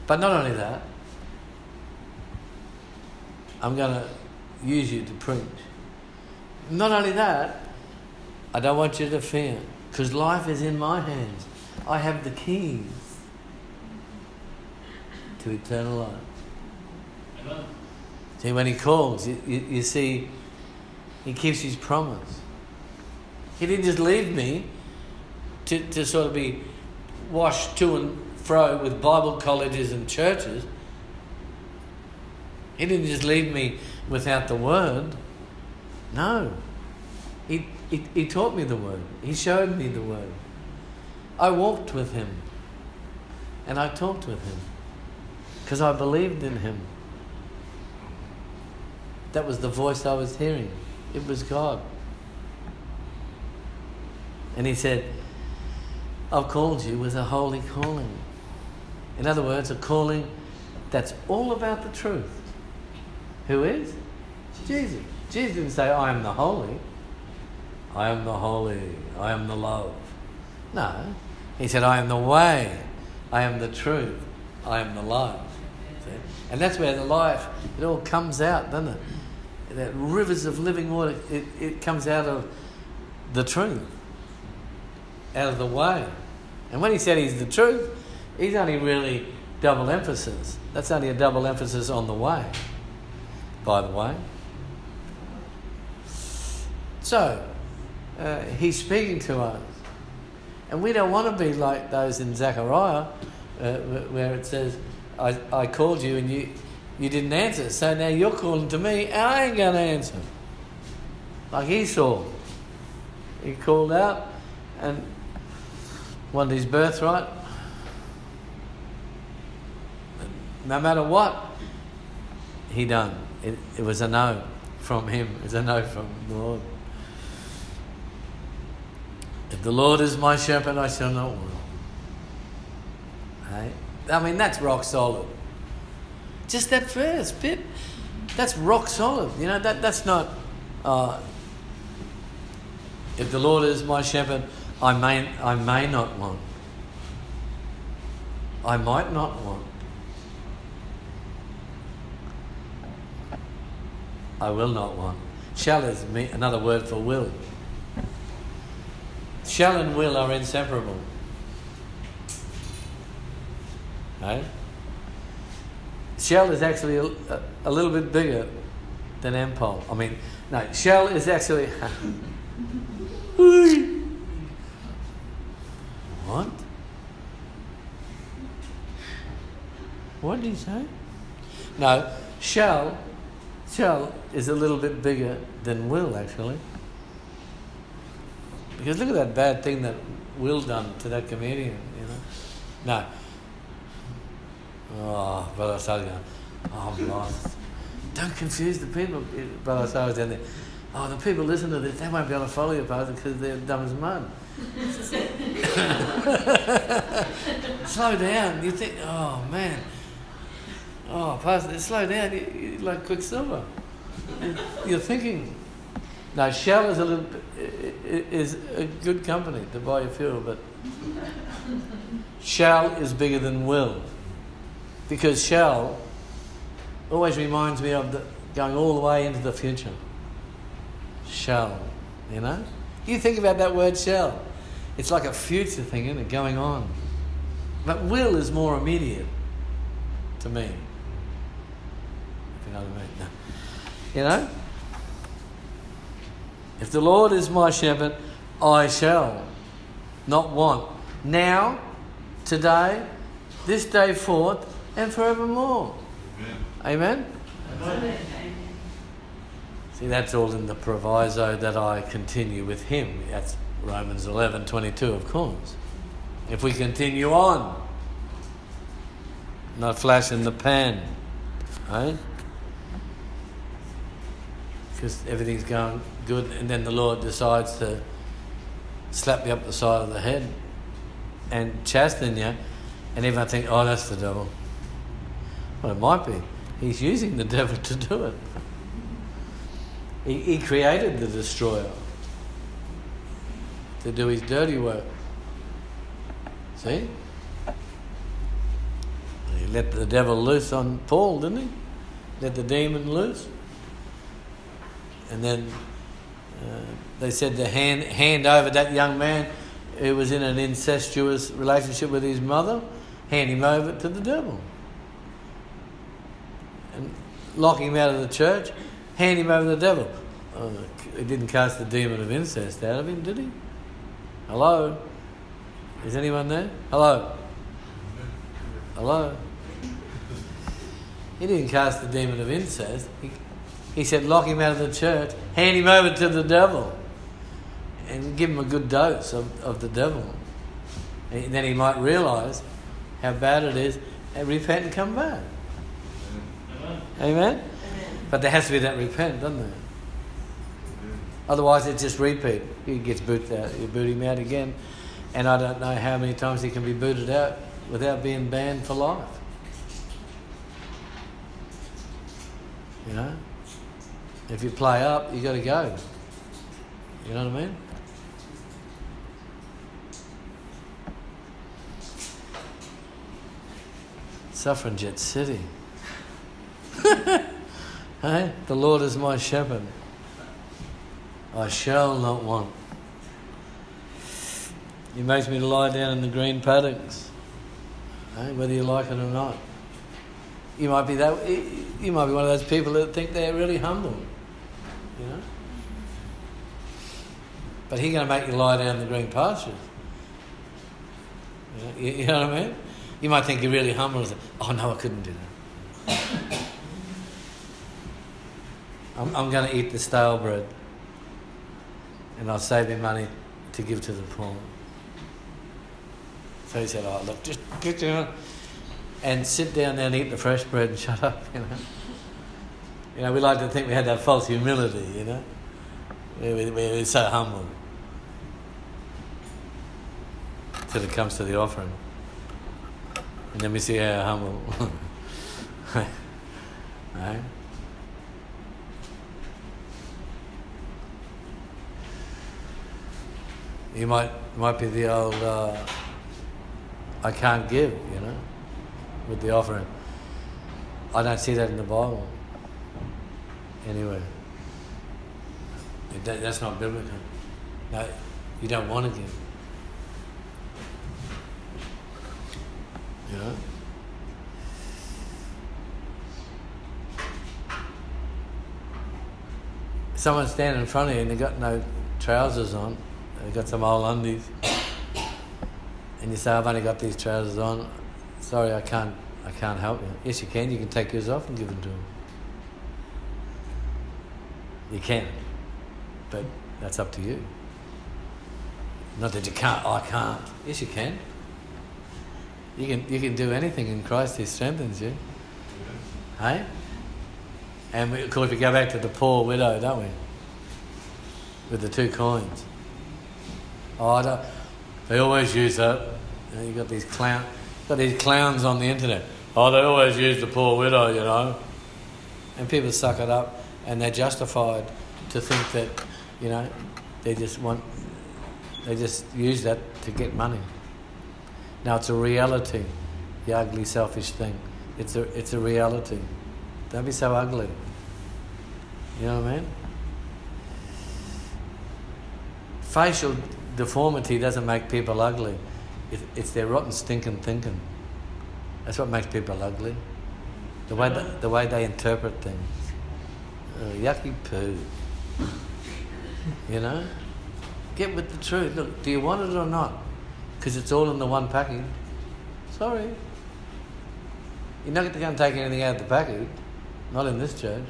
But not only that, I'm going to use you to preach. Not only that, I don't want you to fear, because life is in my hands. I have the keys to eternal life. Amen. See, when he calls, you, you, you see, he keeps his promise. He didn't just leave me to, to sort of be washed to and fro with Bible colleges and churches. He didn't just leave me without the word. No. He, he, he taught me the word. He showed me the word. I walked with him. And I talked with him. Because I believed in him. That was the voice I was hearing. It was God. And He said, I've called you with a holy calling. In other words, a calling that's all about the truth. Who is? Jesus. Jesus didn't say, I am the holy. I am the holy. I am the love. No. He said, I am the way. I am the truth. I am the life. And that's where the life, it all comes out, doesn't it? that rivers of living water, it, it comes out of the truth, out of the way. And when he said he's the truth, he's only really double emphasis. That's only a double emphasis on the way, by the way. So, uh, he's speaking to us. And we don't want to be like those in Zechariah, uh, where it says, I, I called you and you, you didn't answer. So now you're calling to me, and I ain't going to answer. Like Esau. He called out and wanted his birthright. No matter what he done, it, it was a no from him. It's a no from the Lord. If the Lord is my shepherd, I shall not want. Right? I mean, that's rock solid. Just that first bit, that's rock solid. You know, that, that's not, uh, if the Lord is my shepherd, I may, I may not want. I might not want. I will not want. Shall is another word for will. Shall and will are inseparable. Right? Shell is actually a, a, a little bit bigger than Ampol. I mean, no, Shell is actually. what? What did he say? No, Shell, Shell is a little bit bigger than Will actually. Because look at that bad thing that Will done to that comedian, you know. No, ah, Oh, Brother Sadia. Oh, I'm lost. Don't confuse the people, Brother Sadia down there. Oh, the people listen to this, they won't be able to follow you, Pastor, because they're dumb as mud. slow down. You think, oh, man. Oh, slow down. You, you like Quicksilver. You're thinking. Now, Shell is a little is a good company to buy a fuel, but Shall is bigger than will. Because shall always reminds me of the, going all the way into the future. Shall, you know? You think about that word shall. It's like a future thing, isn't it, going on. But will is more immediate to me. If you know what I mean. No. You know? If the Lord is my shepherd, I shall not want. Now, today, this day forth, and forevermore. Amen? Amen? See, that's all in the proviso that I continue with Him. That's Romans 11 22, of course. If we continue on, not flash in the pan, right? Because everything's going good, and then the Lord decides to slap you up the side of the head and chasten you, and everyone think, oh, that's the devil. Well, it might be. He's using the devil to do it. He, he created the destroyer to do his dirty work. See? He let the devil loose on Paul, didn't he? Let the demon loose. And then uh, they said to hand, hand over that young man who was in an incestuous relationship with his mother, hand him over to the devil. And lock him out of the church, hand him over to the devil. Uh, he didn't cast the demon of incest out of him, did he? Hello? Is anyone there? Hello? Hello? He didn't cast the demon of incest. He, he said, lock him out of the church, hand him over to the devil, and give him a good dose of, of the devil. And then he might realize how bad it is and repent and come back. Amen? Amen? But there has to be that repent, doesn't there? Otherwise, it's just repeat. He gets booted out. Uh, you boot him out again. And I don't know how many times he can be booted out without being banned for life. You know? If you play up, you got to go. You know what I mean? Suffragette City. hey? The Lord is my shepherd. I shall not want. He makes me to lie down in the green paddocks, hey? whether you like it or not. You might be that. You might be one of those people that think they're really humble. You know? But he's going to make you lie down in the green pastures. You know, you, you know what I mean? You might think you're really humble and say, oh no, I couldn't do that. I'm, I'm going to eat the stale bread and I'll save me money to give to the poor. So he said, oh look, just get down and sit down there and eat the fresh bread and shut up, you know. You know, we like to think we had that false humility, you know. We, we're so humble. Till it comes to the offering. And then we see how humble. right? You might might be the old uh, I can't give, you know, with the offering. I don't see that in the Bible anywhere. That, that's not biblical. No, you don't want to give. Know? Someone standing in front of you and they've got no trousers on, they've got some old undies, and you say, I've only got these trousers on, sorry, I can't, I can't help you. Yes, you can, you can take yours off and give them to them. You can, but that's up to you. Not that you can't, I can't. Yes, you can. You can, you can do anything in Christ who strengthens you. Hey? And we, of course, we go back to the poor widow, don't we? With the two coins. Oh, they always use that. You know, you've got these clown, got these clowns on the internet. Oh, they always use the poor widow, you know. And people suck it up and they're justified to think that, you know, they just want, they just use that to get money. Now it's a reality, the ugly, selfish thing. It's a, it's a reality. Don't be so ugly. You know what I mean? Facial deformity doesn't make people ugly. It, it's their rotten, stinking thinking. That's what makes people ugly. The way, the, the way they interpret things. Oh, yucky poo. You know? Get with the truth. Look, do you want it or not? Because it's all in the one package. Sorry. You're not going to go and take anything out of the package. Not in this church.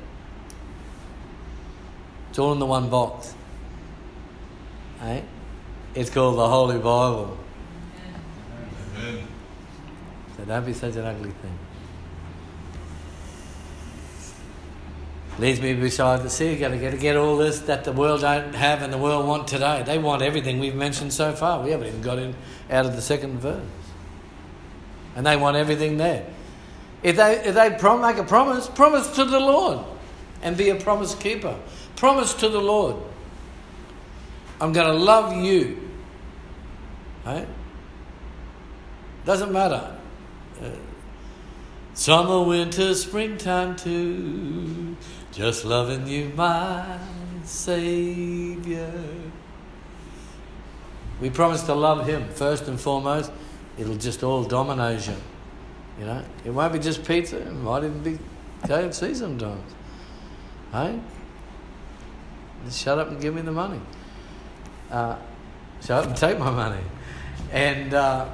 It's all in the one box. Hey? It's called the Holy Bible. Amen. So don't be such an ugly thing. Leads me beside the sea. Got to get to get all this that the world don't have and the world want today. They want everything we've mentioned so far. We haven't even got in out of the second verse, and they want everything there. If they if they prom- make a promise, promise to the Lord, and be a promise keeper. Promise to the Lord. I'm going to love you. Right? Doesn't matter. Uh, summer, winter, springtime too. Just loving you, my Savior. We promise to love Him first and foremost. It'll just all dominate you. You know, it won't be just pizza. It might even be KFC sometimes. Hey, just shut up and give me the money. Uh, shut up and take my money. And uh,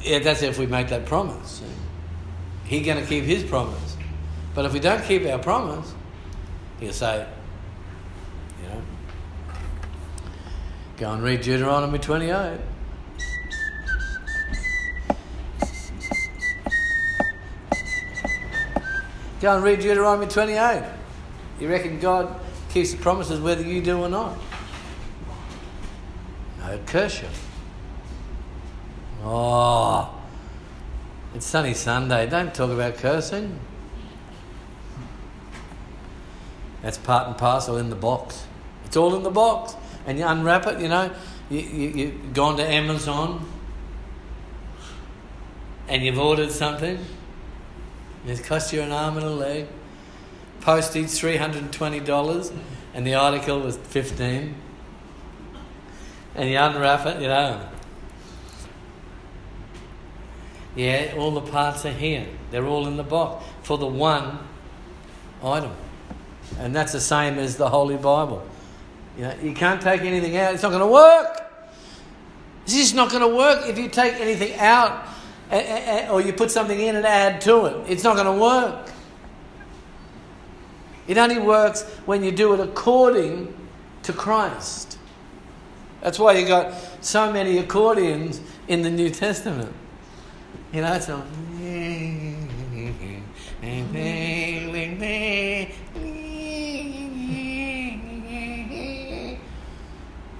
yeah, that's if we make that promise. He's going to keep His promise. But if we don't keep our promise, he'll say, you know, go and read Deuteronomy 28. Go and read Deuteronomy 28. You reckon God keeps the promises whether you do or not? No, curse you. Oh, it's sunny Sunday. Don't talk about cursing. That's part and parcel in the box. It's all in the box. And you unwrap it, you know, you, you, you've gone to Amazon and you've ordered something. It's cost you an arm and a leg. Postage $320 and the article was 15 And you unwrap it, you know. Yeah, all the parts are here. They're all in the box for the one item. And that's the same as the Holy Bible. You know, you can't take anything out, it's not going to work. It's just not going to work if you take anything out or you put something in and add to it. It's not going to work. It only works when you do it according to Christ. That's why you got so many accordions in the New Testament. You know, it's all.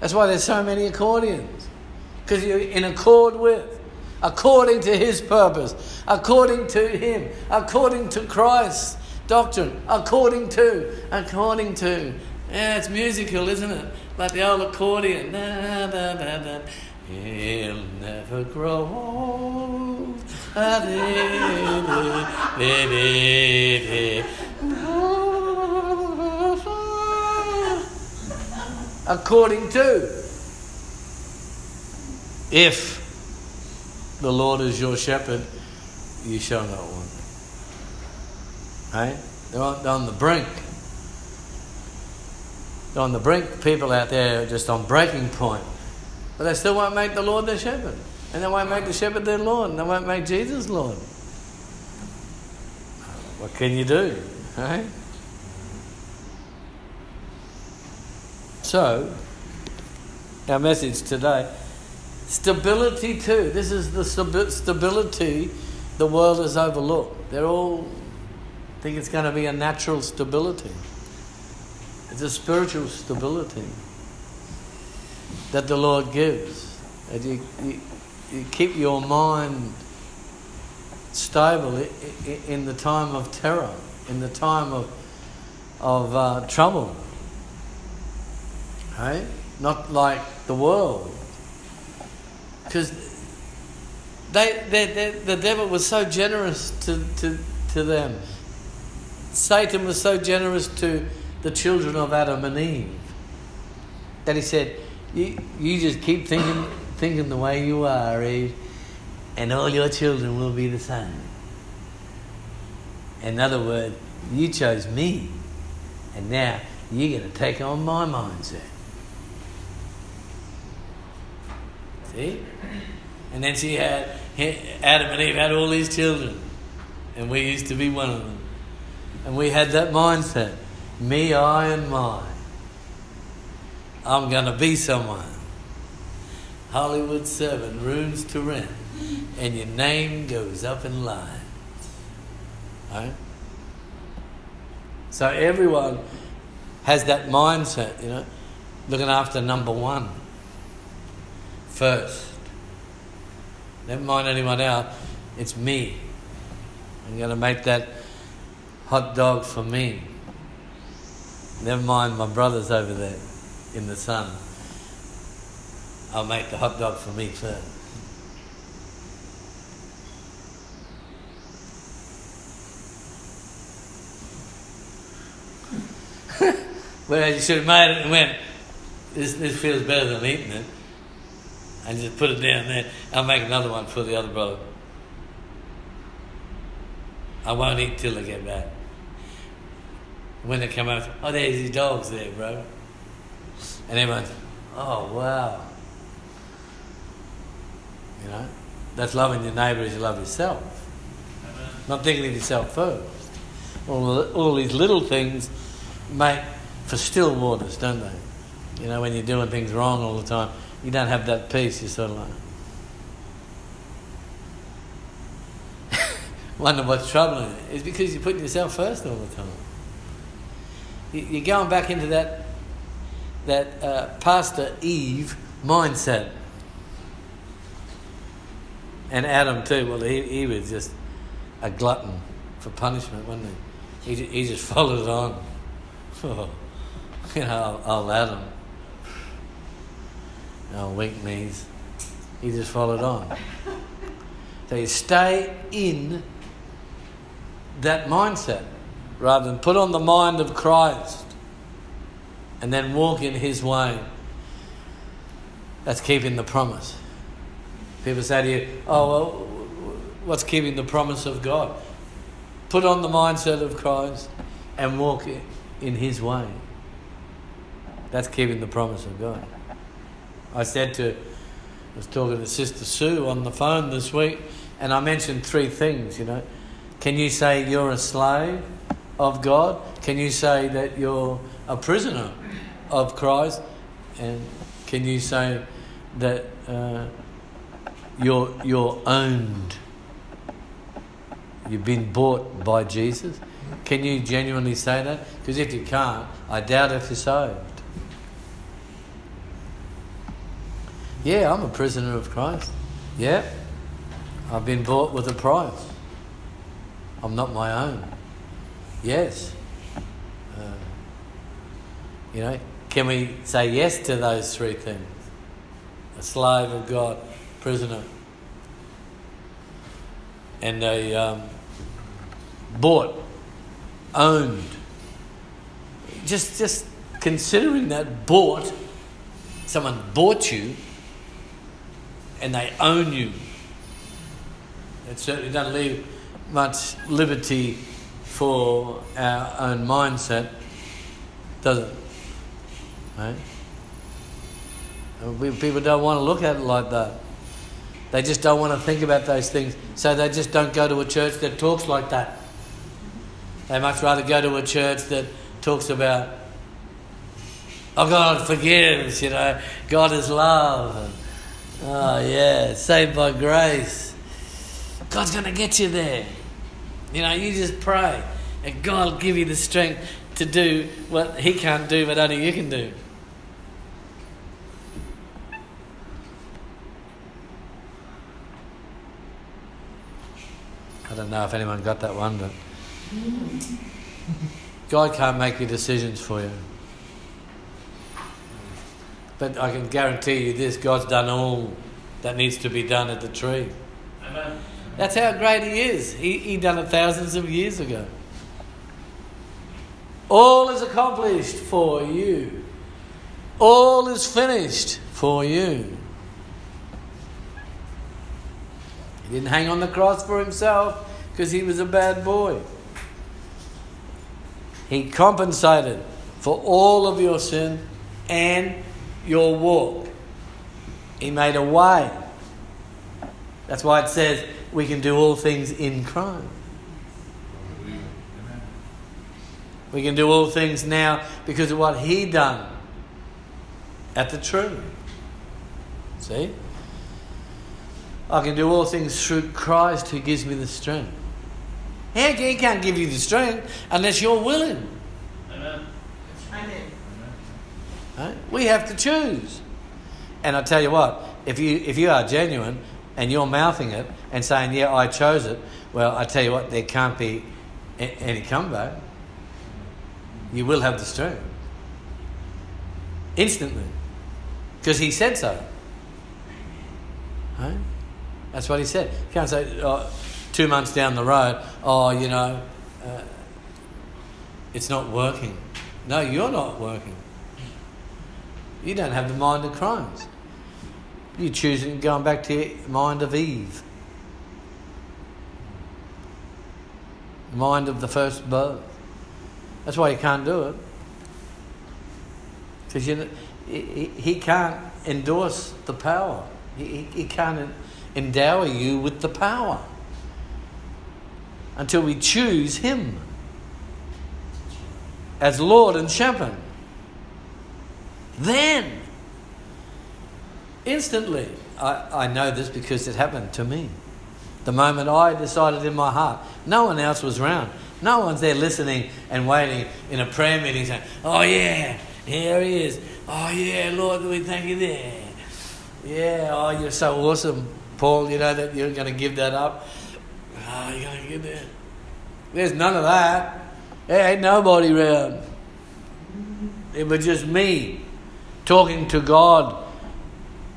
That's why there's so many accordions. Because you're in accord with, according to His purpose, according to Him, according to Christ's doctrine, according to, according to. Yeah, it's musical, isn't it? Like the old accordion. Da, da, da, He'll never grow old. According to. If the Lord is your shepherd, you shall not want. Right? They're on, the brink. They're on the brink. People out there are just on breaking point. But they still won't make the Lord their shepherd. And they won't make the shepherd their Lord. And they won't make Jesus Lord. What can you do? Right? So, our message today stability too. This is the stability the world has overlooked. They're all think it's going to be a natural stability. It's a spiritual stability that the Lord gives. That you, you, you keep your mind stable in the time of terror, in the time of, of uh, trouble. Not like the world. Because They, they, they, the devil was so generous to, to, to them. Satan was so generous to the children of Adam and Eve that he said, You, you just keep thinking, thinking the way you are, Eve, and all your children will be the same. In other words, you chose me, and now you're going to take on my mindset. See? And then she had, Adam and Eve had all these children, and we used to be one of them. And we had that mindset me, I, and mine. I'm going to be someone. Hollywood 7, rooms to rent, and your name goes up in line. Right? So everyone has that mindset, you know, looking after number one first. Never mind anyone else, it's me. I'm going to make that hot dog for me. Never mind my brothers over there in the sun. I'll make the hot dog for me first. Whereas you should have made it and went, this, this feels better than eating it. And just put it down there. I'll make another one for the other brother. I won't eat till I get back. When they come out, oh, there's your dogs there, bro. And everyone's, oh, wow. You know, that's loving your neighbour as you love yourself. Not thinking of yourself first. All, all these little things make for still waters, don't they? You know, when you're doing things wrong all the time, you don't have that peace. You're sort of like, wonder what's troubling you. It's because you're putting yourself first all the time. You're going back into that that uh, Pastor Eve mindset, and Adam too. Well, he, he was just a glutton for punishment, wasn't he? He, he just followed on. Oh. you know, I'll, let I'll weak knees. He just followed on. So you stay in that mindset rather than put on the mind of Christ and then walk in His way. That's keeping the promise. People say to you, Oh, well, what's keeping the promise of God? Put on the mindset of Christ and walk in His way. That's keeping the promise of God. I said to, I was talking to Sister Sue on the phone this week, and I mentioned three things, you know. Can you say you're a slave of God? Can you say that you're a prisoner of Christ? And can you say that uh, you're, you're owned? You've been bought by Jesus? Can you genuinely say that? Because if you can't, I doubt if you're saved. Yeah, I'm a prisoner of Christ. Yeah, I've been bought with a price. I'm not my own. Yes. Uh, you know, can we say yes to those three things? A slave of God, prisoner, and a um, bought, owned. Just, just considering that bought, someone bought you and they own you. It certainly doesn't leave much liberty for our own mindset, does it? Right? People don't want to look at it like that. They just don't want to think about those things, so they just don't go to a church that talks like that. They much rather go to a church that talks about, oh, God forgives, you know, God is love. Oh, yeah, saved by grace. God's going to get you there. You know, you just pray, and God will give you the strength to do what He can't do, but only you can do. I don't know if anyone got that one, but God can't make your decisions for you. But I can guarantee you this God's done all that needs to be done at the tree Amen. That's how great He is. He, he done it thousands of years ago. All is accomplished for you. All is finished for you. He didn't hang on the cross for himself because he was a bad boy. He compensated for all of your sin and your walk. He made a way. That's why it says we can do all things in Christ. We can do all things now because of what He done at the tree. See? I can do all things through Christ who gives me the strength. He can't give you the strength unless you're willing. Amen. Right? We have to choose. And I tell you what, if you if you are genuine and you're mouthing it and saying, "Yeah, I chose it," well, I tell you what, there can't be any comeback. You will have the strength instantly because He said so. Right? That's what He said. You can't say oh, two months down the road, "Oh, you know, uh, it's not working." No, you're not working. You don't have the mind of Christ. You're choosing going back to the mind of Eve. Mind of the first birth. That's why you can't do it. Because you know, he, he can't endorse the power. He, he can't endow you with the power until we choose Him as Lord and Shepherd. Then, instantly, I, I know this because it happened to me. The moment I decided in my heart, no one else was around. No one's there listening and waiting in a prayer meeting saying, Oh, yeah, here he is. Oh, yeah, Lord, we thank you there. Yeah, oh, you're so awesome, Paul, you know that you're going to give that up. Oh, you're going to give that. There's none of that. There ain't nobody around. It was just me talking to God,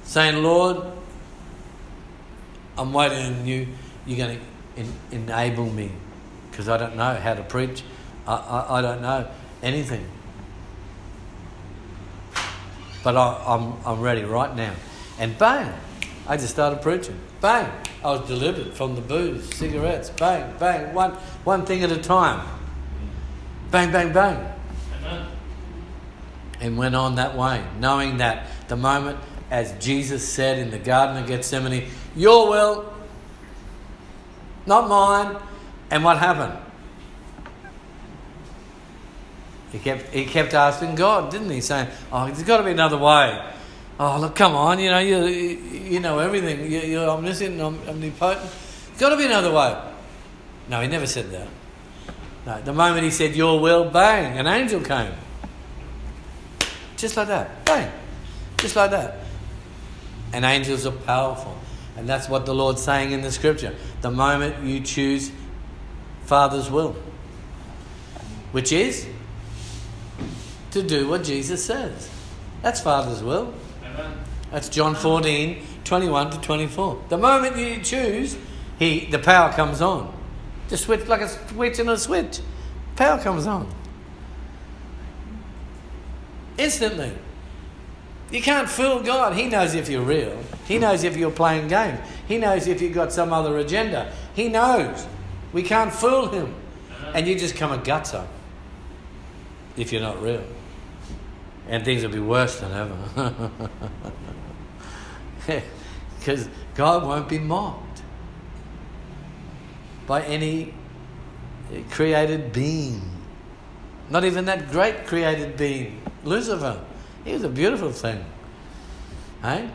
saying, Lord, I'm waiting on you. You're going to en- enable me because I don't know how to preach. I, I, I don't know anything. But I, I'm, I'm ready right now. And bang, I just started preaching. Bang, I was delivered from the booze, cigarettes. Bang, bang, one, one thing at a time. Bang, bang, bang and went on that way, knowing that the moment, as Jesus said in the Garden of Gethsemane, Your will, not mine. And what happened? He kept, he kept asking God, didn't he? Saying, Oh, there's got to be another way. Oh, look, come on, you know, you, you know everything. You're omniscient, omnipotent. There's got to be another way. No, he never said that. No, the moment he said, Your will, bang, an angel came. Just like that. Bang. Just like that. And angels are powerful. And that's what the Lord's saying in the scripture. The moment you choose Father's will, which is to do what Jesus says. That's Father's will. Amen. That's John 14, 21 to 24. The moment you choose, he, the power comes on. Just switch like a switch and a switch. Power comes on. Instantly. You can't fool God. He knows if you're real. He knows if you're playing games. He knows if you've got some other agenda. He knows. We can't fool him. And you just come a gutter if you're not real. And things will be worse than ever. Because God won't be mocked by any created being. Not even that great created being Lucifer. He was a beautiful thing. Hey?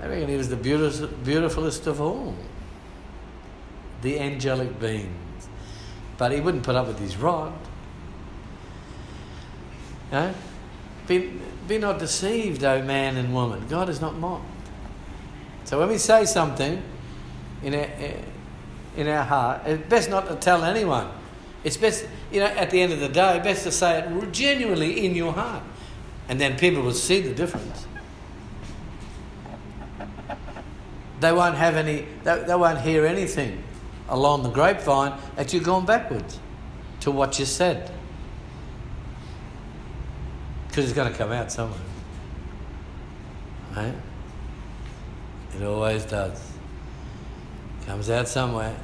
I reckon he was the beautiful, beautifulest of all. The angelic beings. But he wouldn't put up with his rod. Hey? Be, be not deceived, O man and woman. God is not mocked. So when we say something in our, in our heart, it's best not to tell anyone. It's best, you know, at the end of the day, best to say it genuinely in your heart. And then people will see the difference. they won't have any, they, they won't hear anything along the grapevine that you've gone backwards to what you said. Because it's going to come out somewhere. Right? It always does. Comes out somewhere,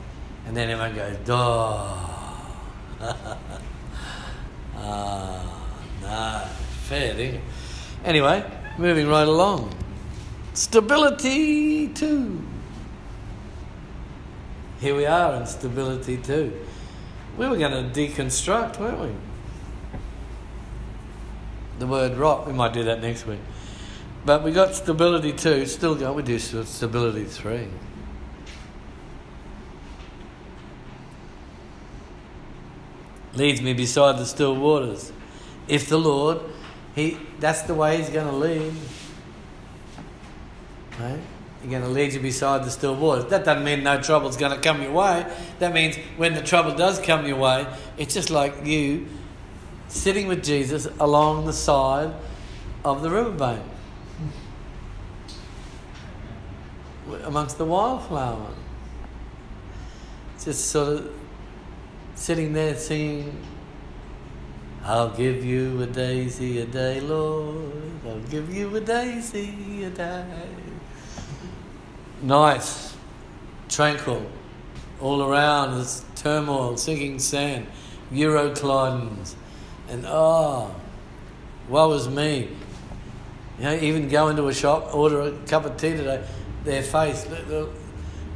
and then everyone goes, duh. ah, no, fair thing. Anyway, moving right along. Stability two. Here we are in stability two. We were going to deconstruct, weren't we? The word rock. We might do that next week. But we got stability two. Still going. We do stability three. Leads me beside the still waters. If the Lord, He that's the way He's going to lead. Right? He's going to lead you beside the still waters. That doesn't mean no trouble's going to come your way. That means when the trouble does come your way, it's just like you sitting with Jesus along the side of the riverbank amongst the wildflowers. It's just sort of sitting there singing, I'll give you a daisy a day, Lord. I'll give you a daisy a day. Nice, tranquil, all around this turmoil, sinking sand, Euroclydons, and oh, woe is me. You know, even go into a shop, order a cup of tea today, their face,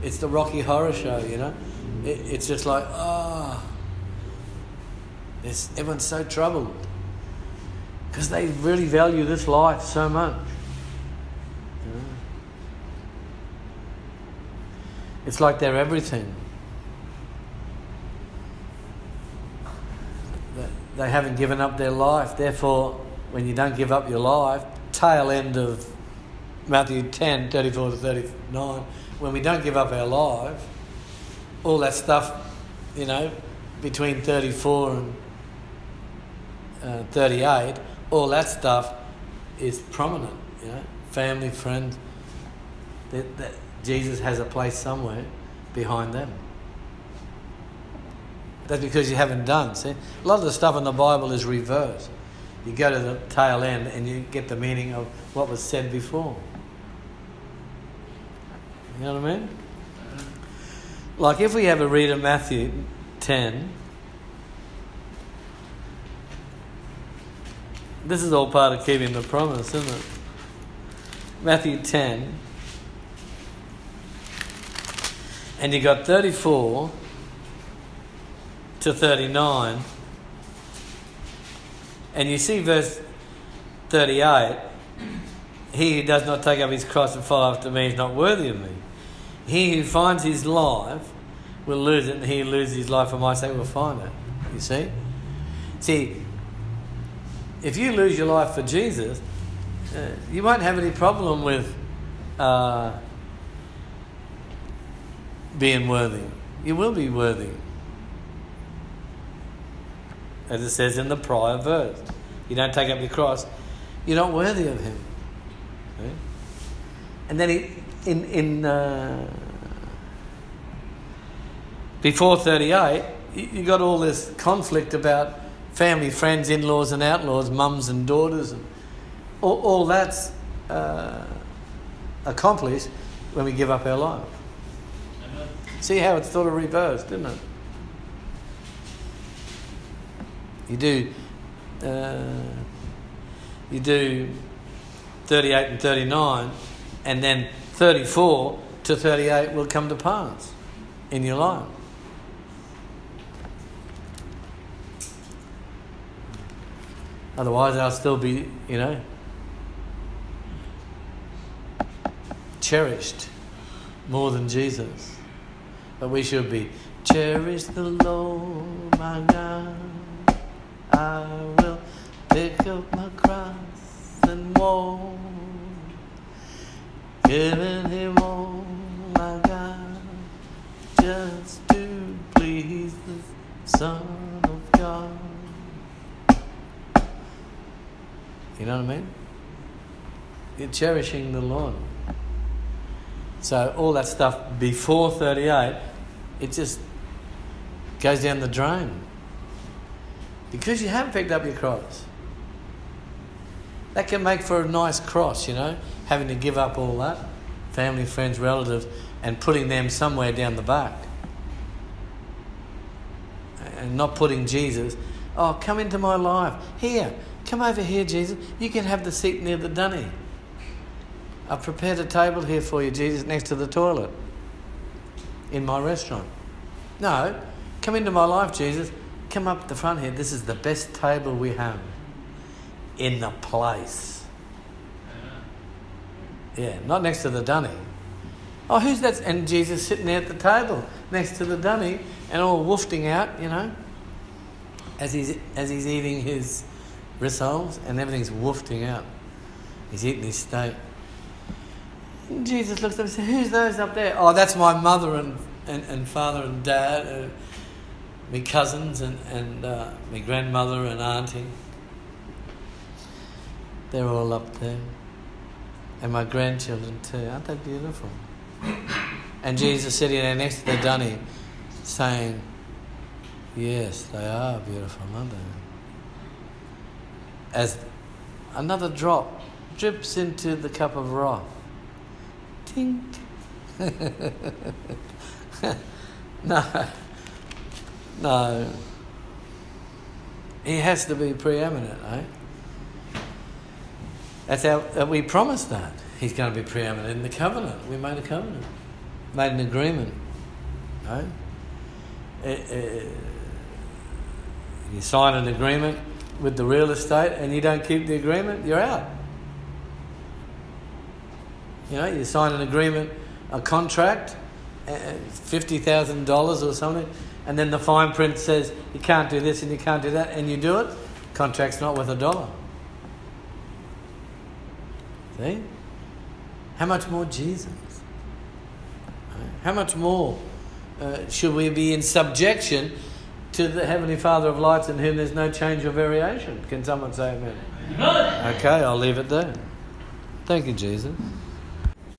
it's the Rocky Horror Show, you know. It, it's just like, ah, oh, everyone's so troubled because they really value this life so much. It's like they're everything. They haven't given up their life. Therefore, when you don't give up your life, tail end of Matthew 10 34 to 39, when we don't give up our life, all that stuff, you know, between 34 and uh, 38, all that stuff is prominent, you know, family, friends. That, that Jesus has a place somewhere behind them. That's because you haven't done. See, a lot of the stuff in the Bible is reversed. You go to the tail end and you get the meaning of what was said before. You know what I mean? Like if we have a read of Matthew 10, This is all part of keeping the promise, isn't it? Matthew 10. And you got 34 to 39. And you see verse 38 He who does not take up his cross and follow after me is not worthy of me. He who finds his life will lose it, and he who loses his life for my sake will find it. You see? See, if you lose your life for Jesus, uh, you won't have any problem with uh, being worthy. You will be worthy. As it says in the prior verse. You don't take up your cross, you're not worthy of Him. Right? And then he, in, in uh, before 38, you got all this conflict about family, friends, in laws, and outlaws, mums and daughters, and all, all that's uh, accomplished when we give up our life. See how it's sort of reversed, isn't it? You do, uh, you do 38 and 39, and then 34 to 38 will come to pass in your life. Otherwise, I'll still be, you know, cherished more than Jesus. But we should be, cherish the Lord my God. I will pick up my cross and walk, giving Him all I got, just to please the Son of God. You know what I mean? You're cherishing the Lord. So all that stuff before 38, it just goes down the drain. Because you haven't picked up your cross. That can make for a nice cross, you know, having to give up all that family, friends, relatives, and putting them somewhere down the back. And not putting Jesus, oh, come into my life. Here, come over here, Jesus. You can have the seat near the dunny. I've prepared a table here for you, Jesus, next to the toilet in my restaurant. No, come into my life, Jesus. Come up the front here. This is the best table we have in the place. Yeah, not next to the dunny. Oh, who's that? And Jesus sitting there at the table next to the dunny and all woofing out, you know, as he's, as he's eating his rissoles and everything's woofing out. He's eating his steak. And Jesus looks up and says, Who's those up there? Oh, that's my mother and, and, and father and dad, uh, my cousins and, and uh, my grandmother and auntie. They're all up there. And my grandchildren too. Aren't they beautiful? And Jesus sitting there next to the dunny saying, Yes, they are beautiful, aren't they? As another drop drips into the cup of wrath. Tink. no. No. He has to be preeminent, eh? That's how we promised that. He's going to be preeminent in the covenant. We made a covenant, made an agreement. Right? Uh, uh, you sign an agreement with the real estate and you don't keep the agreement, you're out. You know, you sign an agreement, a contract, uh, $50,000 or something, and then the fine print says you can't do this and you can't do that, and you do it, contract's not worth a dollar. See? How much more Jesus? How much more uh, should we be in subjection to the Heavenly Father of lights in whom there's no change or variation? Can someone say amen? amen. Okay, I'll leave it there. Thank you, Jesus.